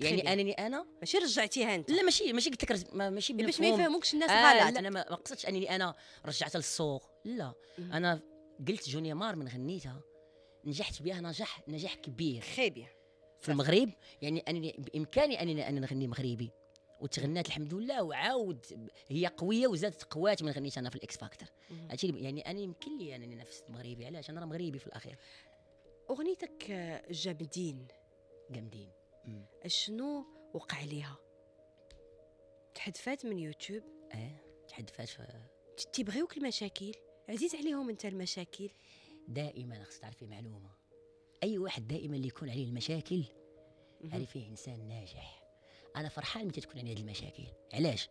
يعني. أنني أنا ماشي رجعتيها أنت. لا ماشي ماشي قلت لك رز- ما- ماشي باش ما. يفهموكش الناس آه غلط أنا ما قصدتش أنني أنا رجعتها للسوق لا. مم. أنا قلت j'en ai marre من غنيتها نجحت بها نجاح نجاح كبير. très bien في المغرب يعني أنني بإمكاني أنني أنا نغني مغربي. وتغنات الحمد لله وعاود هي قوية وزادت قوات من غنيت أنا في ال X Factor. هادشي يعني أنا يمكن لي أنني نفس مغربي علاش؟ أنا مغربي في الأخير. أغنيتك آه، جامدين جامدين. شنو وقع ليها تحدفات من يوتيوب؟ آه تحدفات ف- تيبغيوك المشاكل؟ عزيز عليهم أنت المشاكل؟ دائما خص تعرفي معلومة. أي واحد دائما اللي يكون عليه المشاكل. هذه فيه إنسان ناجح. أنا فرحان متى تكون عندي هذه المشاكل. علاش؟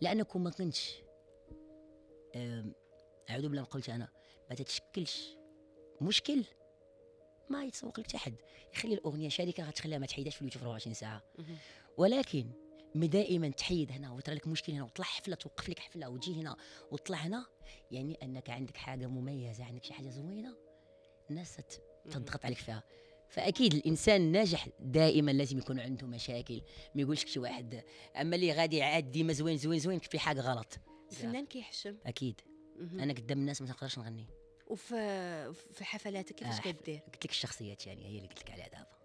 لأنكم ما كنتش أعوذ بالله ما قلت أنا ما تتشكلش مشكل ما يتسوق لك حد. يخلي الأغنية شركة غتخليها ما تحيدهاش في اليوتيوب 24 ساعة. ولكن مي دائما تحيد هنا وترى لك مشكل هنا وطلع حفلة توقف لك حفلة وتجي هنا وتطلع هنا يعني أنك عندك حاجة مميزة عندك شي حاجة زوينة الناس تضغط عليك فيها. فأكيد الإنسان الناجح دائما لازم يكون عنده مشاكل ما يقولش شي واحد أما اللي غادي عاد ديما زوين زوين زوين في حاجة غلط. الفنان كيحشم. أكيد. أنا قدام الناس ما نقدرش نغني. وفي في حفلاتك كيفاش آه، كدير؟ قلت لك الشخصيات يعني هي اللي قلت لك عليها دابا.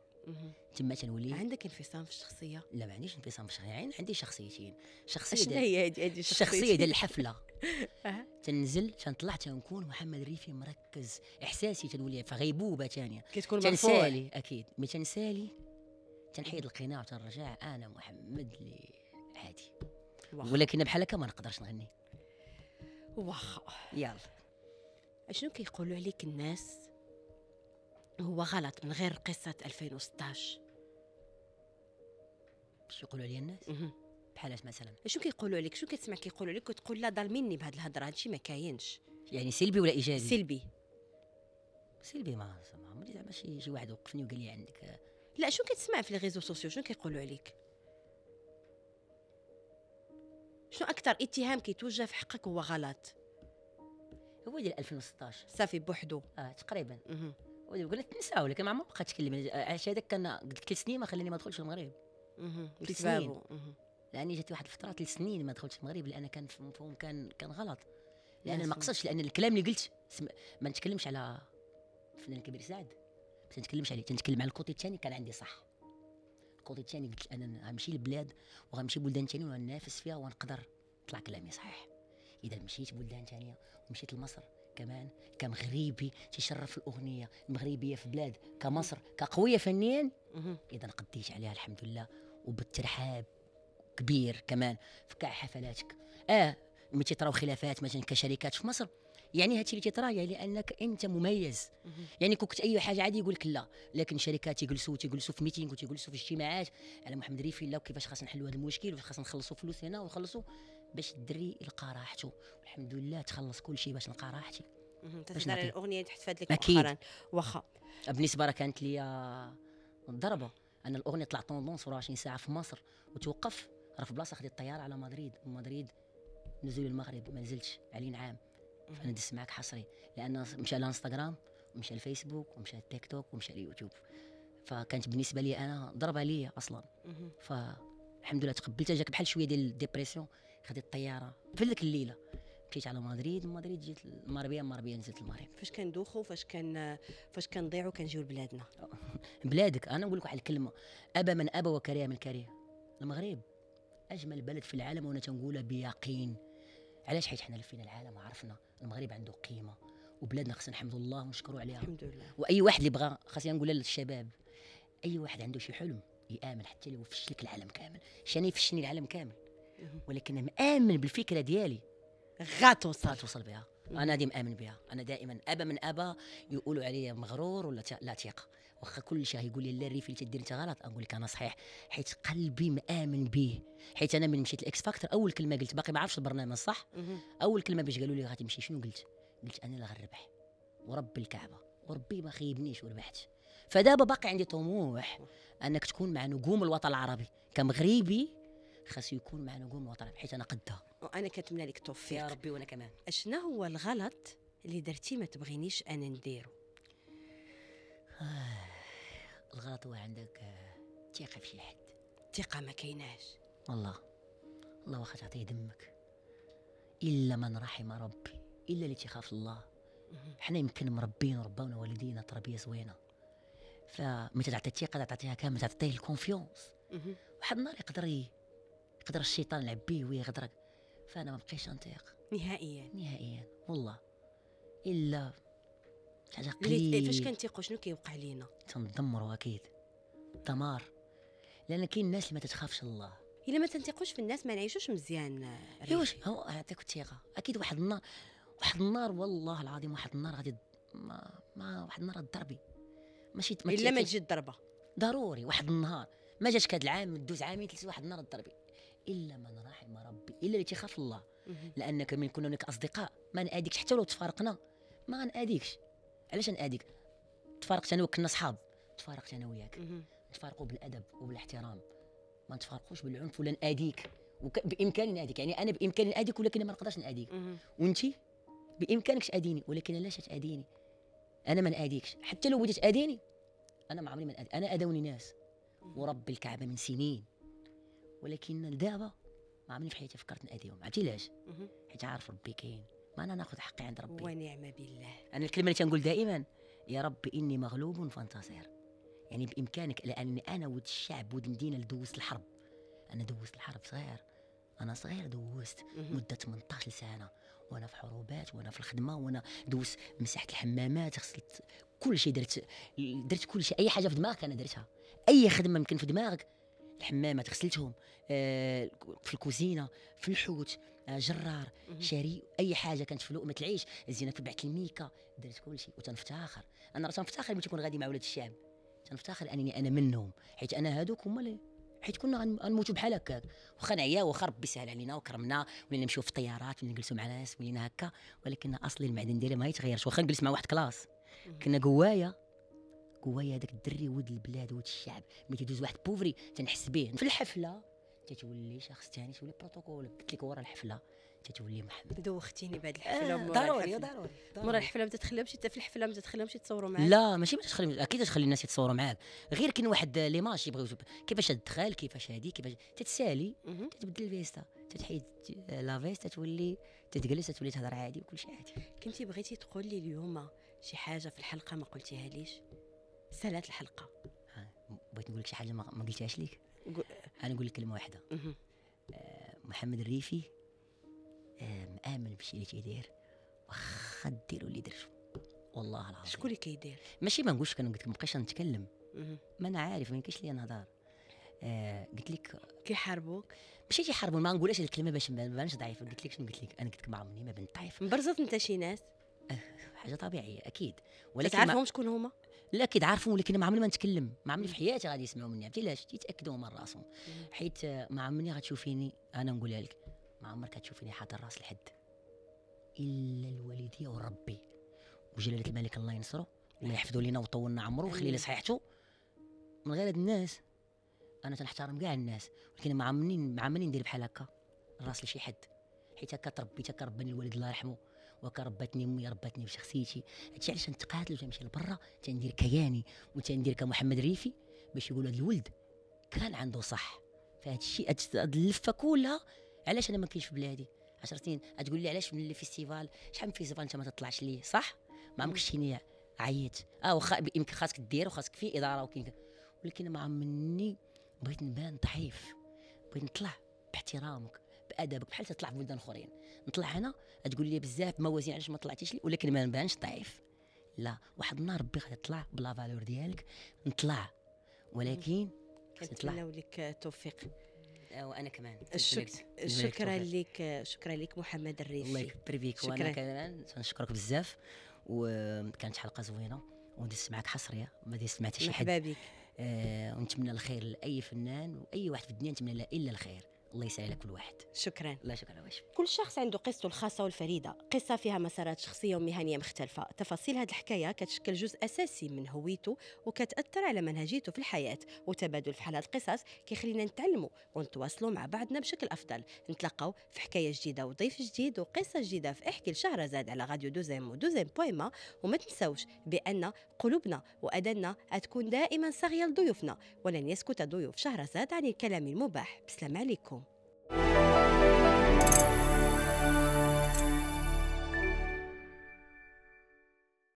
تما تنولي عندك انفصام في الشخصية؟ لا ما عنديش انفصام في الشخصية يعني عندي شخصيتين. شخصية شنو هي هذه هذه الشخصيه ديال الحفلة. *laughs* تنزل تنطلع تنكون محمد الريفي مركز إحساسي تنولي في غيبوبة ثانية كتكون تنسالي أكيد. مي تنسالي تنحيد القناع وتنرجع أنا محمد اللي عادي. ولكن بحال هكا ما نقدرش نغني. واخا. يلا. شنو كيقولوا عليك الناس؟ هو غلط من غير قصة 2016 شو يقولوا عليا الناس؟ مهم. بحال اش مثلا. شنو كيقولوا عليك؟ شنو كتسمع كيقولوا عليك؟ وتقول لا ظالميني بهاد الهضرة هادشي ما كاينش. يعني سلبي ولا إيجابي؟ سلبي. سلبي ما عمري زعما شي شي واحد وقفني وقال لي عندك. لا شنو كتسمع في les réseaux sociaux؟ شنو كيقولوا عليك؟ شنو أكثر اتهام كيتوجه في حقك هو غلط؟ هو ديال 2016 صافي بوحدو. آه تقريبا. قلت نساو ولكن ما عمري بقيت تكلم علاش هذاك كان قلت لك ثلاث سنين ما خلاني ما ندخلش المغرب. ثلاث مهم. لأني جاتني واحد الفترة ثلاث سنين ما دخلتش المغرب لأن كان في مفهوم كان كان غلط. لأن ما قصدش لأن الكلام اللي قلت. ما نتكلمش على الفنان الكبير سعد. ما تنتكلمش عليه. تنتكلم على الكوتي الثاني كان عندي صح. الكوتي الثاني قلت أنا غنمشي لبلاد وغنمشي بلدان ثانية وننافس فيها ونقدر يطلع كلامي صحيح. إذا مشيت بلدان ثانية ومشيت لمصر كمان كمغربي تيشرف الأغنية المغربيه في بلاد كمصر كقوية فنيا. إذا قديت عليها الحمد لله وبالترحاب كبير كمان في كاع حفلاتك. آه ملي تيطراو خلافات مثلا كشركات في مصر. يعني هادشي اللي تيطرا يعني أنك أنت مميز. يعني كون كنت أي حاجة عادي يقول لك لا. لكن شركات تيجلسوا تيجلسوا في meeting وتيجلسوا في اجتماعات. على محمد ريفي لا كيفاش خاصنا نحلوا هذا المشكل وكيفاش خاصنا نخلصوا فلوس هنا ونخلصوا باش الدري يلقى راحته والحمد لله تخلص كل شيء باش نلقى راحتي. باش نعطي- الأغنية اللي تحدفات لك أكيد. مؤخرا. واخا. بالنسبة راه كانت لي ضربه ان الأغنية طلع tendance 24 ساعة في مصر. وتوقف. راه في بلاصة خديت الطيارة على مدريد. من مدريد نزول المغرب. ما نزلتش. علي نعام فأنا دزت معاك حصري. لأن مشى الانستغرام ومشى الفيسبوك ومشى التيك توك ومشى اليوتيوب فكانت بالنسبة لي أنا ضربة ليا أصلا. فالحمد لله تقبلتها جاك بحال شوية ديال dépression خديت الطيارة في ذيك الليلة. مشيت على مدريد من مدريد جيت ألميريا من ألميريا نزلت المغرب. فاش كندوخوا فاش كان فاش كنضيعوا كنجيو لبلادنا؟ *laughs* بلادك. أنا نقول لك واحد الكلمة. ابى من ابى وكره من كره المغرب أجمل بلد في العالم وأنا تنقولها بيقين. علاش؟ حيت حنا لفينا العالم وعرفنا المغرب عنده قيمة وبلادنا خصنا نحمدوا الله ونشكروا عليها. الحمد لله. وأي واحد اللي بغى خاصني نقولها للشباب أي واحد عنده شي حلم يآمن حتى لو فشل لك العالم كامل. شاني يفشلني العالم كامل. ولكن أنا مآمن بالفكرة ديالي. غاتوصل غتوصل بها. أنا ديما امن بها. أنا دائما أبا من أبا يقولوا عليا مغرور ولا لا ثقه واخا كل شيء يقول لي لا الريف اللي تدير أنت غلط نقول لك أنا صحيح. حيت قلبي مآمن به. حيت أنا من مشيت X Factor أول كلمة قلت باقي ما عرفتش البرنامج صح. أول كلمة باش قالوا لي غتمشي شنو قلت؟ قلت أنا اللي غنربح ورب الكعبة. وربي ما خيبنيش وربحت. فدابا باقي عندي طموح أنك تكون مع نجوم الوطن العربي. كمغربي خاص يكون مع نجوم الوطن حيت أنا قدها. وأنا كنتمنى لك التوفيق. يا ربي وأنا كمان. اشنا هو الغلط اللي درتي ما تبغينيش أنا نديرو؟ *sighs* الغلط هو عندك آه، ثقة في شي حد. الثقه ما كايناش. والله. الله واخا تعطيه دمك. إلا من رحم ربي إلا اللي تيخاف الله. حنا يمكن مربين وربونا والدينا تربية زوينة. فمتى تعطي الثقة تعطيها كامل تعطيه الكونفيونس. واحد النهار يقدر يقدر الشيطان يلعب بيه ويغدرك. فأنا ما بقيتش نطيق نهائيا. نهائيا. والله. إلا حاجة اللي فاش كنتيقوا شنو كيوقع لينا؟ تندمروا أكيد. دمار. لأن كاين الناس اللي ما تتخافش الله. إلا ما تنتيقوش في الناس ما نعيشوش مزيان ريفي. واش؟ هو يعطيك الثقه أكيد واحد النهار واحد النهار والله العظيم واحد النهار غادي ما, ما واحد النهار تضربي. ماشي ما إلا ما تجي الضربة. ضروري. واحد النهار. ما جاتك هذا العام دوز عامين ثلاث واحد النهار تضربي. إلا من رحم ربي إلا اللي تيخاف الله. لأنك من كنا هناك أصدقاء ما ناديكش حتى لو تفارقنا ما ناديكش علاش ناديك تفارقت أنا وكنا صحاب تفارقت أنا وياك. نتفارقوا بالأدب وبالاحترام. ما نتفارقوش بالعنف ولا ناديك وك... بإمكاني ناديك يعني أنا بإمكاني ناديك ولكن ما نقدرش ناديك. وأنت؟ بامكانك تاديني ولكن علاش تاديني أنا ما ناديكش حتى لو بغيتي تاديني أنا ما عمري ما نادي أنا ادوني ناس. ورب الكعبة من سنين. ولكن دابا ما عمري في حياتي فكرت ناديهم عرفتي علاش. حيت عارف ربي كاين. ما أنا ناخذ حقي عند ربي. ونعم بالله. أنا الكلمة اللي تنقول دائما يا رب إني مغلوب فانتصر. يعني بإمكانك لاني أنا ولد الشعب ولد المدينة اللي دوزت الحرب. أنا دوزت الحرب صغير. أنا صغير دوزت. مدة 18 سنة. وأنا في حروبات وأنا في الخدمة وأنا دوزت مسحت الحمامات. غسلت كل شيء درت درت كل شيء. أي حاجة في دماغك أنا درتها. أي خدمة يمكن في دماغك الحمامات غسلتهم آه في الكوزينة في الحوت آه جرار. شاري أي حاجة كانت في لقمه العيش زينه في بعت الميكا درت كل شيء. وتنفتخر. أنا راه تنفتخر ملي تكون غادي مع ولاد الشعب. تنفتخر انني أنا منهم. حيت أنا هادوك هما اللي حيت كنا غن- غنموتوا بحال هكاك. واخا نعيا واخا ربي سهل علينا وكرمنا. ولينا نمشيو في الطيارات ولينا نجلسوا مع ناس ولينا هكا. ولكن اصلي المعدن ديالي ما يتغيرش. واخا نجلس مع واحد كلاس. كنا قوايه قوايه هذاك الدري ولد البلاد ولد الشعب. ملي تيدوز واحد بوفري تنحس به في الحفلة تتولي شخص ثاني تولي بروتوكول. قلت لك ورا الحفلة تتولي محمد. دوختيني بهاد الحفلة آه ضروري. ضروري مورا الحفلة ما تتخلمش حتى في الحفلة ما تتخلمش يتصوروا معاك. لا ماشي ما تخلي أكيد تخلي الناس يتصوروا معاك. غير كاين واحد لي ماش يبغيو كيفاش تدخل كيفاش هادي؟ كيفاش؟ تتسالي. تتبدل ال veste. تتحيد la veste تولي تتجلس تولي تهضر عادي وكل شيء عادي. كنتي بغيتي تقول لي اليوم شي حاجة في الحلقة ما قلتيها ليش؟ سالات الحلقة. بغيت نقول لك شي حاجة ما قلتهاش ليك؟ قو- أنا نقول لك كلمة واحدة. مهم. محمد الريفي آه، مآمن بشي اللي تيدير واخا ديروا اللي درتو. والله العظيم. شكون اللي كيدير؟ ماشي ما نقولش كان قلت لك ما بقيتش نتكلم. ما أنا عارف ما يمكنش لي نهضر. آه قلت لك كيحاربوك؟ ماشي تيحاربوا ما نقولهاش هاد الكلمة باش ما نبانش ضعيف. قلت لك شنو قلت لك؟ أنا قلت لك ما عمرني ما بنت ضعيف مبرزت أنت شي ناس؟ حاجة طبيعية أكيد. ولكن تعرفهم شكون هما؟ لا أكيد عارفهم ولكن ما عمري ما نتكلم. ما عمري في حياتي غادي يسمعوا مني عرفتي؟ علاش؟ تيتأكدوا من راسهم. حيت ما عمرني غتشوفيني أنا نقولها لك ما عمرك غتشوفيني حاطط راس لحد. إلا الوالديه وربي وجلاله الملك الله ينصرو الله يحفظه لينا ويطولنا عمره ويخلي لي آمين. صحيحته. من غير هاد الناس أنا تنحترم كاع الناس. ولكن ما عمرني ما عمرني ندير بحال هكا راس لشي حد. حيت هكا تربيت هكا رباني الوالد الله يرحمه. وهكا رباتني أمي رباتني بشخصيتي. هادشي علاش تنتقاتل وتنمشي لبرا تندير كياني وتندير كمحمد ريفي باش يقول هاد الولد كان عنده صح. فهاد الشيء هاد اللفة كلها علاش أنا ما كاينش في بلادي؟ 10 سنين غتقول لي علاش من ال festival شحال من festival أنت ما تطلعش ليه؟ صح؟ ما عمرك شتيني عييت. آه واخا يمكن خاصك دير وخاصك في إدارة وكاين ولكن ما عمرني بغيت نبان ضعيف. بغيت نطلع باحترامك بأدبك بحال تطلع في بلدان أخرين. نطلع هنا تقول لي بزاف موازين علاش ما طلعتيش لي ولكن ما نبانش ضعيف لا واحد النهار ربي غادي تطلع ب la valeur ديالك نطلع. ولكن كنتمناو لك التوفيق. وأنا كمان. الشك... شكرا لك شكرا لك محمد الريفي. الله يكبر بيك. وأنا كمان تنشكرك بزاف. وكانت حلقة زوينة. ودزت معك حصرية. ما دزت مع حتى شي حد. مرحبا بك. آه ونتمنى الخير لأي فنان وأي واحد في الدنيا نتمنى له إلا الخير. الله يسهل على كل واحد. شكرا. لا شكرا واش كل شخص عنده قصته الخاصة والفريدة. قصة فيها مسارات شخصية ومهنية مختلفة. تفاصيل هذه الحكاية كتشكل جزء أساسي من هويته وكتأثر على منهجيته في الحياة. وتبادل في حالات القصص كيخلينا نتعلموا ونتواصلوا مع بعضنا بشكل أفضل. نتلقاو في حكاية جديدة وضيف جديد وقصة جديدة في إحكي لشهرزاد على راديو دوزيم ودوزيم بويما وما تنسوش بأن قلوبنا وأدنا تكون دائما صاغية لضيوفنا. ولن يسكت ضيوف شهرزاد عن الكلام المباح. بسلام عليكم. Bye.